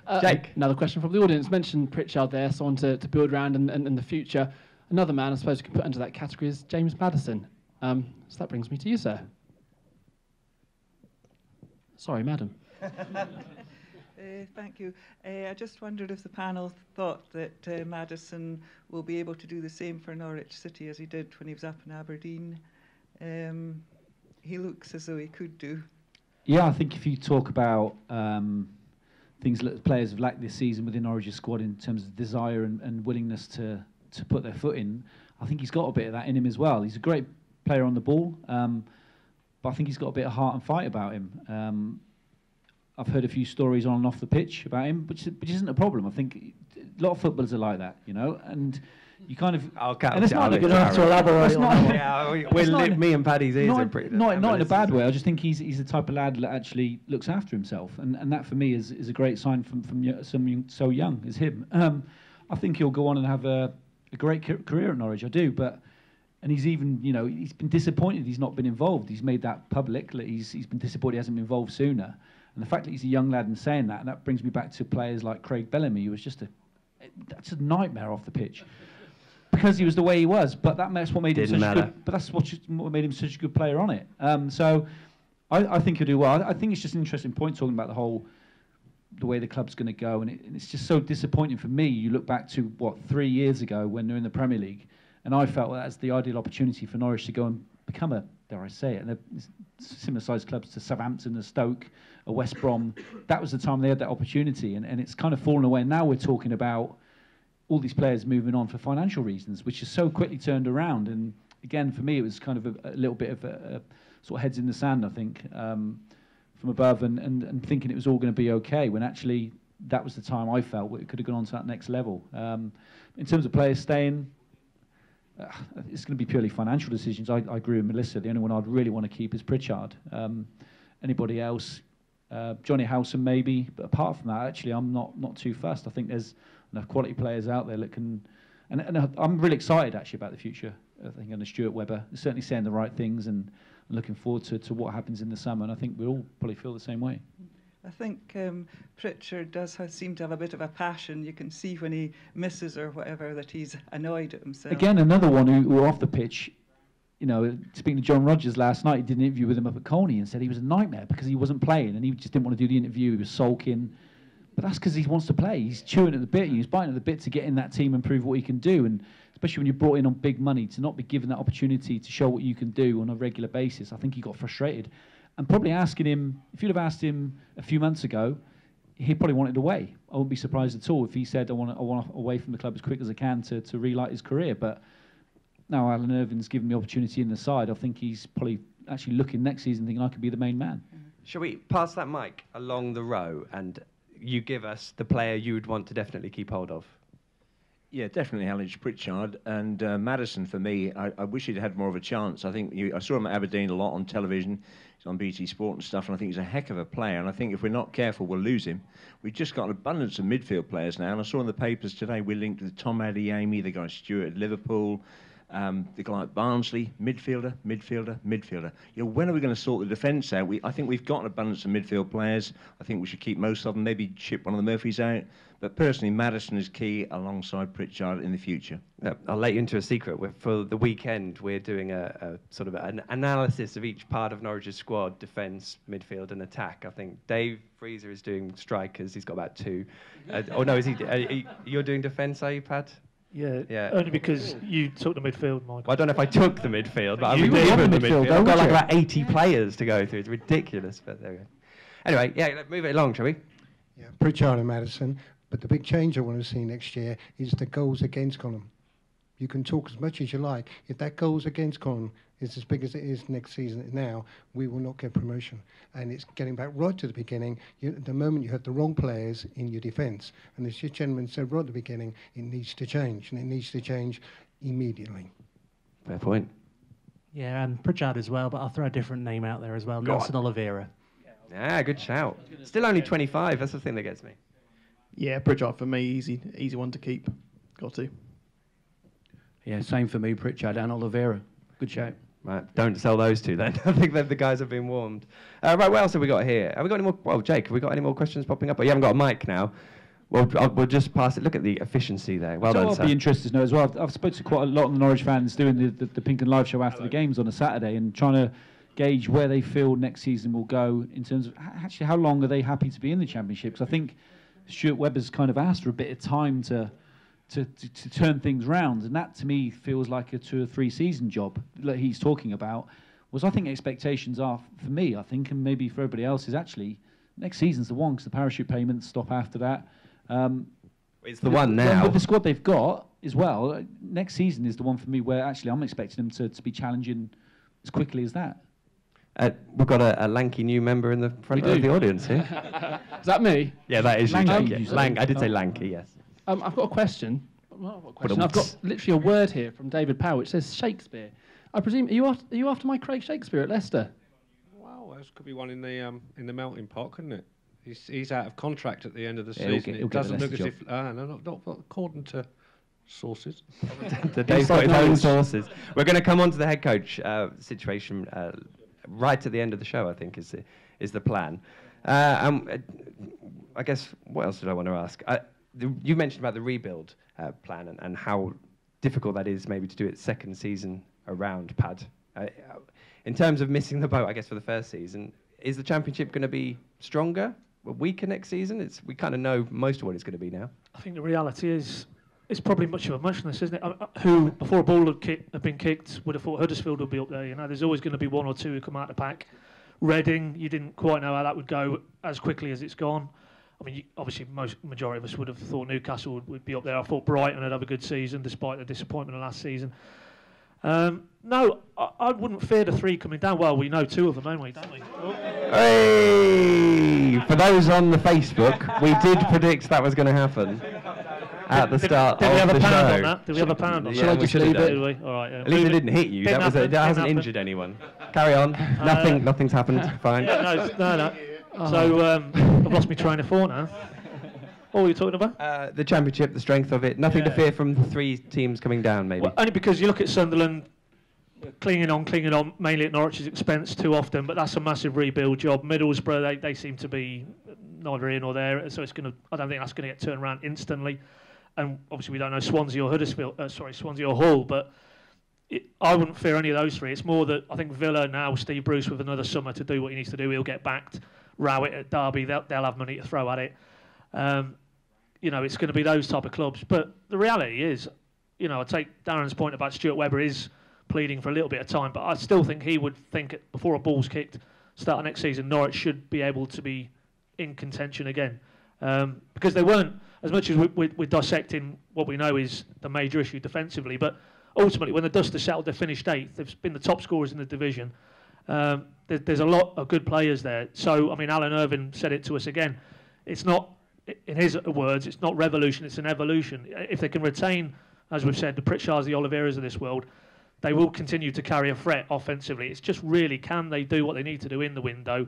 Uh, Jake. Another question from the audience. Mentioned Pritchard there, someone to, to build around in, in, in the future. Another man I suppose you can put under that category is James Maddison. Um, so that brings me to you, sir. Sorry, madam. <laughs> Uh, thank you. Uh, I just wondered if the panel thought that uh, Maddison will be able to do the same for Norwich City as he did when he was up in Aberdeen. Um, he looks as though he could do. Yeah, I think if you talk about um, things that players have lacked this season within Norwich's squad in terms of desire and, and willingness to to put their foot in, I think he's got a bit of that in him as well. He's a great player on the ball, um, but I think he's got a bit of heart and fight about him. Um, I've heard a few stories on and off the pitch about him, which which isn't a problem. I think a lot of footballers are like that, you know, and you kind of. I'll count and it's not a good enough to elaborate. It's on not- yeah, we- It's we're not in- me and Paddy's ears not, are pretty- not, not in a bad way. I just think he's he's the type of lad that actually looks after himself, and, and that for me is, is a great sign from from someone so young as him. Um, I think he'll go on and have a, a great career at Norwich. I do, but. And he's even, you know, he's been disappointed he's not been involved. He's made that public. that He's, he's been disappointed he hasn't been involved sooner. And the fact that he's a young lad and saying that, and that brings me back to players like Craig Bellamy, who was just a, that's a nightmare off the pitch because he was the way he was. But that, that's what made Didn't him such a matter. good. But that's what, just what made him such a good player on it. Um, so I, I think he'll do well. I, I think it's just an interesting point talking about the whole the way the club's going to go, and, it, and it's just so disappointing for me. You look back to what three years ago when they're in the Premier League, and I felt that's the ideal opportunity for Norwich to go and become a dare I say it, and similar sized clubs to Southampton, a Stoke, a West Brom. That was the time they had that opportunity, and, and it's kind of fallen away. Now we're talking about all these players moving on for financial reasons, which is so quickly turned around. And again, for me, it was kind of a, a little bit of a, a sort of heads in the sand, I think, um, from above, and, and, and thinking it was all going to be okay. When actually, that was the time I felt it could have gone on to that next level. Um, in terms of players staying, uh, it's going to be purely financial decisions. I, I agree with Melissa. The only one I'd really want to keep is Pritchard. Um, anybody else, uh, Jonny Howson maybe, but apart from that, actually, I'm not not too fast. I think there's enough quality players out there that can, and, and I'm really excited actually about the future. I think under Stuart Webber, certainly saying the right things and, and looking forward to, to what happens in the summer. And I think we all probably feel the same way. I think um, Pritchard does have, seem to have a bit of a passion. You can see when he misses or whatever that he's annoyed at himself. Again, another one who, who off the pitch, you know, speaking to John Rogers last night, he did an interview with him up at Colney and said he was a nightmare because he wasn't playing and he just didn't want to do the interview. He was sulking. But that's because he wants to play. He's chewing at the bit. He's biting at the bit to get in that team and prove what he can do. And especially when you're brought in on big money, to not be given that opportunity to show what you can do on a regular basis, I think he got frustrated. And probably asking him, if you'd have asked him a few months ago, he probably wanted away. I wouldn't be surprised at all if he said, I want, I want away from the club as quick as I can to, to relight his career. But now Alan Irvine's given the opportunity in the side. I think he's probably actually looking next season thinking I could be the main man. Shall we pass that mic along the row and you give us the player you would want to definitely keep hold of? Yeah, definitely Alex Pritchard and uh, Maddison for me. I, I wish he'd had more of a chance. I think you, I saw him at Aberdeen a lot on television. He's on BT Sport and stuff, and I think he's a heck of a player. And I think if we're not careful, we'll lose him. We've just got an abundance of midfield players now, and I saw in the papers today we're linked with Tom Adeyemi, the guy Stewart at Liverpool. Um, the guy like Barnsley, midfielder, midfielder, midfielder. You know, when are we going to sort the defence out? We, I think we've got an abundance of midfield players. I think we should keep most of them. Maybe chip one of the Murphys out. But personally, Maddison is key alongside Pritchard in the future. I'll let you into a secret. We're, for the weekend, we're doing a, a sort of an analysis of each part of Norwich's squad: defence, midfield, and attack. I think Dave Freezer is doing strikers. He's got about two. Uh, oh no, is he? He- you're doing defence, are you, Pat? Yeah, Yeah. only because you took the midfield, Michael. Well, I don't know if I took the midfield, but You I'm did. given the The midfield. midfield, I've got like you? about 80 players to go through. It's ridiculous, but there we go. Anyway, yeah, let's move it along, shall we? Yeah, Pritchard and Maddison. But the big change I want to see next year is the goals against column. You can talk as much as you like. If that goals against Con is as big as it is next season now, we will not get promotion. And it's getting back right to the beginning. You, the moment you have the wrong players in your defence. And as this gentleman said right at the beginning, it needs to change. And it needs to change immediately. Fair point. Yeah, and Pritchard as well, but I'll throw a different name out there as well. Go on. Nelson Oliveira. Yeah, good shout. Still only 25. That's the thing that gets me. Yeah, Pritchard for me, easy, easy one to keep. Got to. Yeah, same for me, Pritchard and Oliveira. Good shout. Right, don't sell those two then. <laughs> I think that the guys have been warmed. Uh, right, what else have we got here? Have we got any more? Well, Jake, have we got any more questions popping up? But you haven't got a mic now. Well, I'll, we'll just pass it. Look at the efficiency there. Well so done, I'd sir. be interested to know as well. I've, I've spoken to quite a lot of the Norwich fans doing the, the, the Pink Un Live show after the games on a Saturday and trying to gauge where they feel next season will go in terms of h- actually how long are they happy to be in the Championship. Because I think Stuart Webber's kind of asked for a bit of time to, to, to, to turn things round, and that to me feels like a two or three season job that he's talking about. Was I think expectations are for me, I think, and maybe for everybody else, is actually next season's the one because the parachute payments stop after that. Um, It's the with one well, now. With the squad they've got as well, uh, next season is the one for me where actually I'm expecting them to, to be challenging as quickly as that. Uh, we've got a, a lanky new member in the front of the audience here. <laughs> Is that me? Yeah, that is you, Lanky, you yeah. say? Lank, I did say Oh. lanky, yes. Um, I've got a question. Well, I've got a question. I've got literally a word here from David Powell which says Shakespeare. I presume are you after, are you after my Craig Shakespeare at Leicester? Well, this could be one in the um, in the melting pot, couldn't it? He's, he's out of contract at the end of the Yeah, he'll season. get- he'll it doesn't look as Leicester if ah, no, not, not according to sources. <laughs> the Dave's got his own sources. We're going to come on to the head coach uh, situation uh, right at the end of the show. I think is the, is the plan. Uh, um, uh, I guess what else did I want to ask? Uh, the, you mentioned about the rebuild uh, plan and, and how difficult that is maybe to do it second season around. Pad, uh, in terms of missing the boat, I guess for the first season, is the championship going to be stronger, weaker next season? It's we kind of know most of what it's going to be now. I think the reality is it's probably much of a muchness, isn't it? Uh, uh, who, before a ball had, kick, had been kicked, would have thought Huddersfield would be up there. You know, there's always going to be one or two who come out of the pack. Reading, you didn't quite know how that would go as quickly as it's gone. I mean, obviously, most majority of us would have thought Newcastle would, would be up there. I thought Brighton would have a good season, despite the disappointment of last season. Um, no, I, I wouldn't fear the three coming down. Well, we know two of them, don't we? Don't we? Hey! For those on the Facebook, we did predict that was going to happen at the start Did- start did we have a the pound show. on that? Did we have a pound on Yeah, that? we should have Did done. we? All right, yeah. At least it didn't hit you. Didn't that was a, that hasn't happen. injured anyone. Carry on. Nothing. nothing's happened. <laughs> Fine. Yeah, no, no, no. So um, I've lost my train of thought now. What were you talking about? Uh, the championship, the strength of it. Nothing to fear from the three teams coming down. Maybe. Well, only because you look at Sunderland clinging on, clinging on, mainly at Norwich's expense too often, but that's a massive rebuild job. Middlesbrough, they, they seem to be neither here nor there, so it's going to. I don't think that's going to get turned around instantly. And obviously, we don't know Swansea or Huddersfield. Uh, sorry, Swansea or Hull, but. It, I wouldn't fear any of those three. It's more that I think Villa now, Steve Bruce with another summer to do what he needs to do, he'll get backed. Rowett at Derby, they'll, they'll have money to throw at it. Um, you know, it's going to be those type of clubs. But the reality is, you know, I take Darren's point about Stuart Webber is pleading for a little bit of time, but I still think he would think before a ball's kicked, start of next season, Norwich should be able to be in contention again. Um, because they weren't, as much as we, we, we're dissecting what we know is the major issue defensively, but ultimately, when the dust has settled, they've finished eighth. They've been the top scorers in the division. Um, there, there's a lot of good players there. So, I mean, Alan Irvine said it to us again. It's not, in his words, it's not revolution, it's an evolution. If they can retain, as we've said, the Pritchards, the Oliveiras of this world, they will continue to carry a threat offensively. It's just really, can they do what they need to do in the window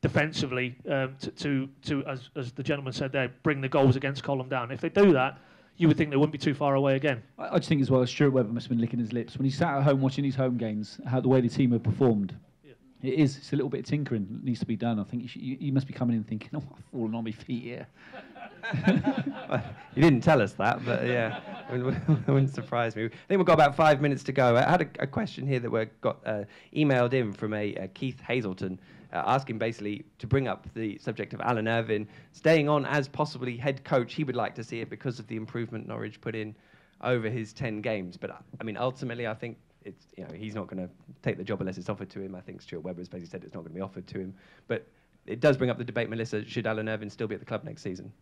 defensively um, to, to, to as, as the gentleman said there, bring the goals against Column down? If they do that, you would think they wouldn't be too far away again. I, I just think as well, Stuart Webber must have been licking his lips when he sat at home watching his home games. How the way the team have performed. It is. It's a little bit of tinkering that needs to be done. I think you, should, you, you must be coming in thinking, "Oh, I've fallen on my feet here." <laughs> <laughs> you didn't tell us that, but yeah, it <laughs> wouldn't- it wouldn't surprise me. I think we've got about five minutes to go. I had a, a question here that we got uh, emailed in from a, uh Keith Hazelton, uh, asking basically to bring up the subject of Alan Irvine staying on as possibly head coach. He would like to see it because of the improvement Norwich put in over his 10 games. But uh, I mean, ultimately, I think it's you know he's not going to take the job unless it's offered to him. I think Stuart Webber has basically said it's not going to be offered to him. But it does bring up the debate, Melissa. Should Alan Irvine still be at the club next season?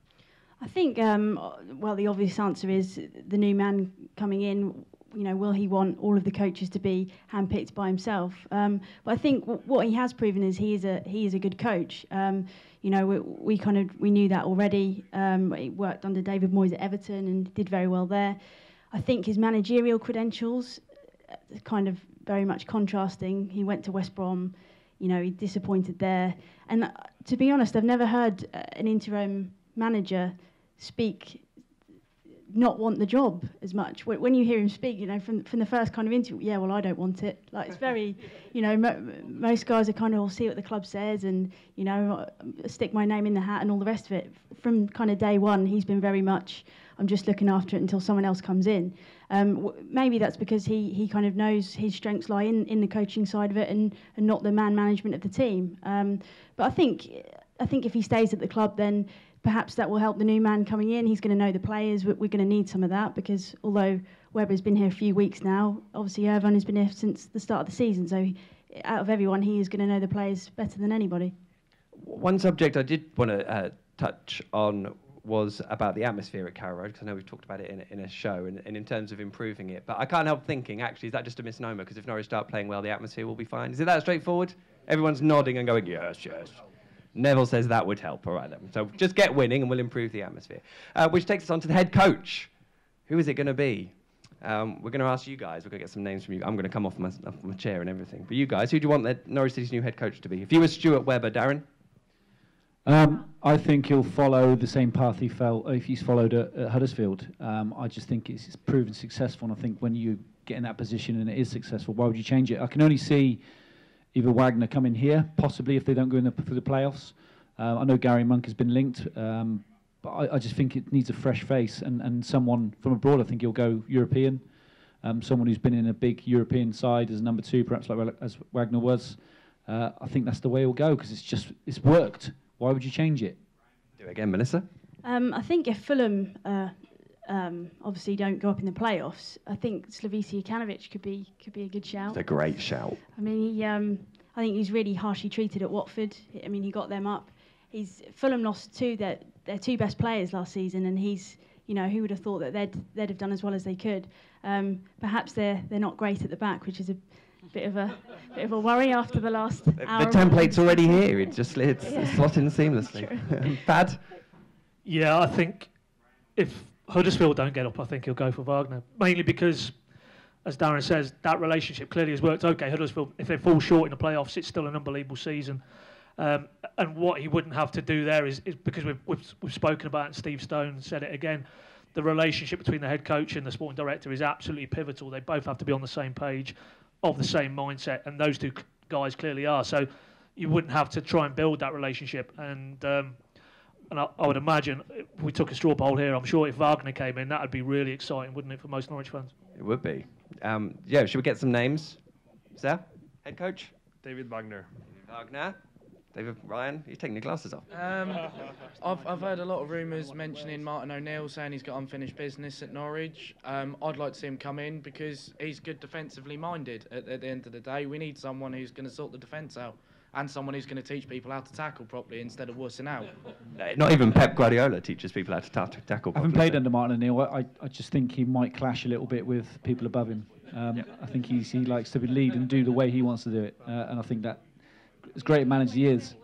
I think, um, well, the obvious answer is the new man coming in. You know, will he want all of the coaches to be handpicked by himself? Um, but I think w- what he has proven is he is a he is a good coach. Um, you know, we, we kind of we knew that already. Um, he worked under David Moyes at Everton and did very well there. I think his managerial credentials, uh, kind of very much contrasting. He went to West Brom. You know, he disappointed there. And uh, to be honest, I've never heard uh, an interim manager speak not want the job as much. When you hear him speak, you know, from from the first kind of interview, yeah, well, I don't want it. Like it's very, you know, mo- most guys are kind of all see what the club says and you know uh, stick my name in the hat and all the rest of it. From kind of day one, he's been very much. I'm just looking after it until someone else comes in. Um, w- maybe that's because he he kind of knows his strengths lie in, in the coaching side of it and, and not the man management of the team. Um, but I think I think if he stays at the club, then perhaps that will help the new man coming in. He's going to know the players. We're, going to need some of that because although Webber's been here a few weeks now, obviously Irvine has been here since the start of the season. So out of everyone, he is going to know the players better than anybody. One subject I did want to uh, touch on was about the atmosphere at Carrow Road, because I know we've talked about it in a, in a show and, and in terms of improving it. But I can't help thinking, actually, is that just a misnomer? Because if Norwich start playing well, the atmosphere will be fine. Is it that straightforward? Everyone's nodding and going, yes, yes. Neville says that would help. All right, then. So just get winning and we'll improve the atmosphere. Uh, which takes us on to the head coach. Who is it going to be? Um, we're going to ask you guys. We're going to get some names from you. I'm going to come off my, off my chair and everything. But you guys, who do you want the Norwich City's new head coach to be? If you were Stuart Webber, Darren? Um, I think he'll follow the same path he if he's followed at, at Huddersfield. Um, I just think it's, it's proven successful, and I think when you get in that position and it is successful, why would you change it? I can only see either Wagner coming here, possibly if they don't go in the, for the playoffs. Uh, I know Gary Monk has been linked, um, but I, I, just think it needs a fresh face and, and someone from abroad. I think he'll go European, um, someone who's been in a big European side as number two, perhaps like as Wagner was. Uh, I think that's the way it'll go because it's just it's worked. Why would you change it? Do it again, Melissa. Um, I think if Fulham uh, um, obviously don't go up in the playoffs, I think Slavisa Jokanovic could be could be a good shout. It's a great shout. I mean, he, um, I think he's really harshly treated at Watford. I mean, he got them up. He's Fulham lost two their their two best players last season, and he's you know who would have thought that they'd they'd have done as well as they could. Um, perhaps they're they're not great at the back, which is a bit of a bit of a worry after the last. The, the template's already here. It just it's, yeah. it's slot seamlessly. <laughs> Bad. Yeah, I think if Huddersfield don't get up, I think he'll go for Wagner. Mainly because, as Darren says, that relationship clearly has worked okay. Huddersfield, if they fall short in the playoffs, it's still an unbelievable season. Um, and what he wouldn't have to do there is, is because we've, we've, we've spoken about it, Steve Stone said it again, the relationship between the head coach and the sporting director is absolutely pivotal. They both have to be on the same page of the same mindset, and those two guys clearly are. So you wouldn't have to try and build that relationship. And um, and I, I, would imagine if we took a straw poll here. I'm sure if Wagner came in, that would be really exciting, wouldn't it, for most Norwich fans? It would be. Um, yeah, should we get some names? Sir, head coach. David Wagner. Wagner. David Ryan, you're taking your glasses off. Um, I've, I've heard a lot of rumours mentioning Martin O'Neill saying he's got unfinished business at Norwich. Um, I'd like to see him come in because he's good defensively minded. At, at the end of the day, we need someone who's going to sort the defence out and someone who's going to teach people how to tackle properly instead of wussing out. Not even Pep Guardiola teaches people how to ta- tackle properly. I haven't played under Martin O'Neill. I, I just think he might clash a little bit with people above him. Um, yep. I think he's, he likes to lead and do the way he wants to do it, uh, and I think that as great a manager he is,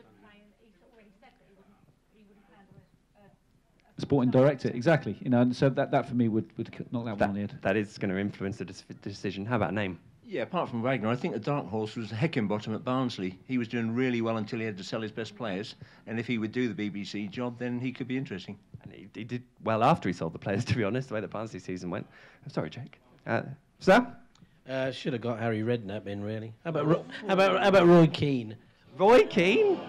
sporting director, exactly. You know, and so that, that for me would, would knock that, that one on the head. That is going to influence the decision. How about a name? Yeah, apart from Wagner, I think the dark horse was Heckingbottom at Barnsley. He was doing really well until he had to sell his best players, and if he would do the BBC job, then he could be interesting. And he, he did well after he sold the players, <laughs> to be honest, the way the Barnsley season went. I'm sorry, Jake. Uh, sir? Uh, should have got Harry Redknapp in, really. How about, Ro- how about, how about Roy Keane? Roy Keane?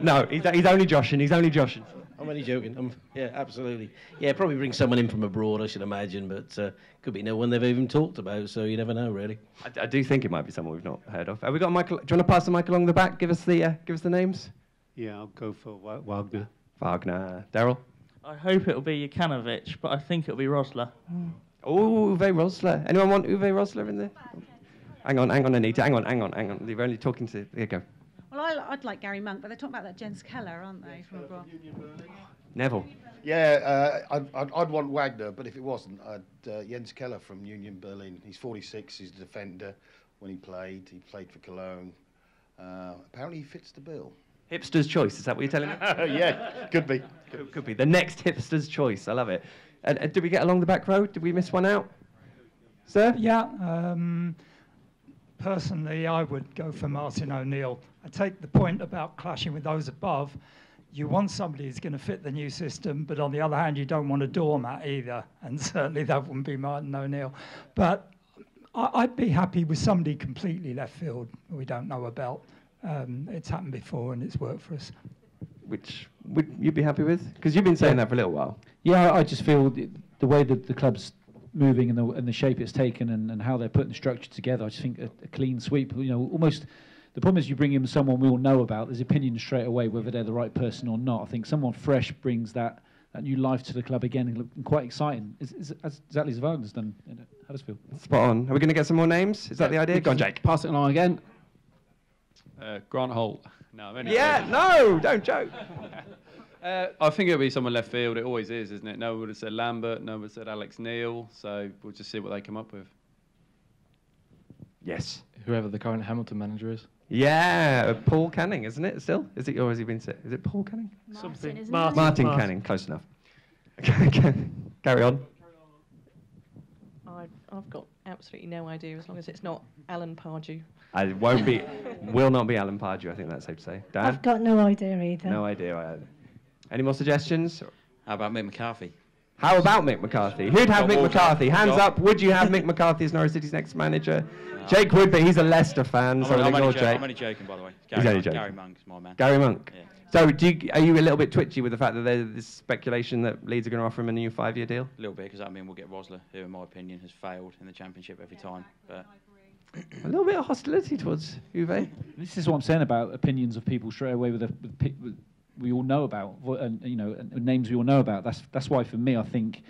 No, he's, he's only joshing. He's only joshing. I'm only joking. I'm, yeah, absolutely. Yeah, probably bring someone in from abroad, I should imagine, but uh, could be no one they've even talked about, so you never know, really. I, I do think it might be someone we've not heard of. Have we got Michael? Do you want to pass the mic along the back? Give us the uh, give us the names. Yeah, I'll go for Wagner. Wagner. Daryl. I hope it'll be Jokanovic, but I think it'll be Rosler. Oh, Uwe Rosler. Anyone want Uwe Rosler in there? Hang on, hang on, Anita. Hang on, hang on, hang on. You're only talking to. There you go. Well, I, would like Gary Monk, but they're talking about that Jens Keller, aren't they, from abroad? Neville. Yeah, uh, I'd, I'd, I'd, want Wagner, but if it wasn't, I'd uh, Jens Keller from Union Berlin. He's 46. He's a defender. When he played, he played for Cologne. Uh, apparently, he fits the bill. Hipster's choice. Is that what you're telling me? <laughs> yeah, could be. Could, could, be the next hipster's choice. I love it. And, did we get along the back row? Did we miss one out, sir? Yeah. Um, personally, I would go for Martin O'Neill. I take the point about clashing with those above. You want somebody who's going to fit the new system, but on the other hand, you don't want a doormat either, and <laughs> certainly that wouldn't be Martin O'Neill. But I, would be happy with somebody completely left field we don't know about. Um, it's happened before and it's worked for us. Which would you be happy with? Because you've been saying yeah. that for a little while. Yeah, I just feel the, the way that the club's moving and the, and the shape it's taken and, and how they're putting the structure together, I just think a, a clean sweep, you know, almost the problem is you bring in someone we all know about. There's opinion straight away whether they're the right person or not. I think someone fresh brings that, that new life to the club again and quite exciting. Is, is, is exactly as Wagner's done in Huddersfield. Spot on. Are we going to get some more names? Is that the idea? Go on, Jake. Pass it along again. Uh, Grant Holt. No, I'm only Yeah, no, don't joke. <laughs> Uh, I think it'll be someone left field. It always is, isn't it? No one would have said Lambert. No one would have said Alex Neil. So we'll just see what they come up with. Yes. Whoever the current Hamilton manager is. Yeah, uh, Paul Canning, isn't it? Still, is it or has he been? Said? Is it Paul Canning? Something. isn't? Martin. Martin Martin. Canning, close enough. <laughs> Carry on. I've, I've got absolutely no idea as long as it's not Alan Pardew. I won't be, will not be Alan Pardew. I think that's safe to say. Dan, I've got no idea either. no idea. either. Any more suggestions? How about Mick McCarthy? How about Mick McCarthy? Who'd have Got Mick Walter. McCarthy? Hands Got- up. Would you have Mick <laughs> McCarthy as Norwich City's next manager? Jake would, but he's a Leicester fan, I'm, so only- I'm, ignore only joking, Jake. I'm only joking, by the way. He's only Monk, joking. Gary Monk is my man. Gary Monk. Yeah. So, do you, are you a little bit twitchy with the fact that there's this speculation that Leeds are going to offer him a new five-year deal? A little bit, because that mean we'll get Rosler, who, in my opinion, has failed in the Championship every time. But A little bit of hostility towards Juve. This is what I'm saying about opinions of people straight away with, the with, with we all know about, and you know, and names we all know about. That's that's why for me, I think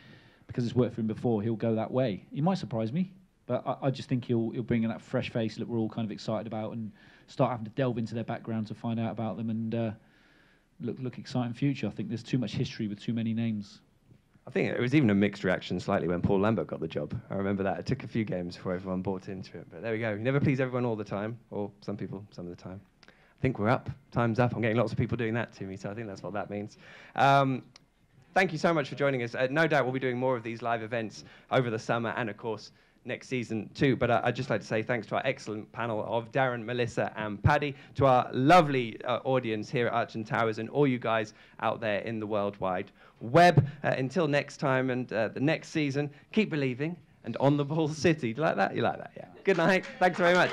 because it's worked for him before, he'll go that way. He might surprise me, but I, I just think he'll he'll bring in that fresh face that we're all kind of excited about, and start having to delve into their background to find out about them, and uh, look look exciting future. I think there's too much history with too many names. I think it was even a mixed reaction slightly when Paul Lambert got the job. I remember that. It took a few games before everyone bought into it. But there we go. You never please everyone all the time, or some people some of the time. I think we're up. Time's up. I'm getting lots of people doing that to me, so I think that's what that means. Um, thank you so much for joining us. Uh, no doubt we'll be doing more of these live events over the summer and, of course, next season too. But uh, I'd just like to say thanks to our excellent panel of Darren, Melissa, and Paddy, to our lovely uh, audience here at Archant Towers, and all you guys out there in the worldwide web. Uh, until next time and uh, the next season, keep believing and on the ball <laughs> city. Do you like that? You like that? Yeah. Good night. Thanks very much.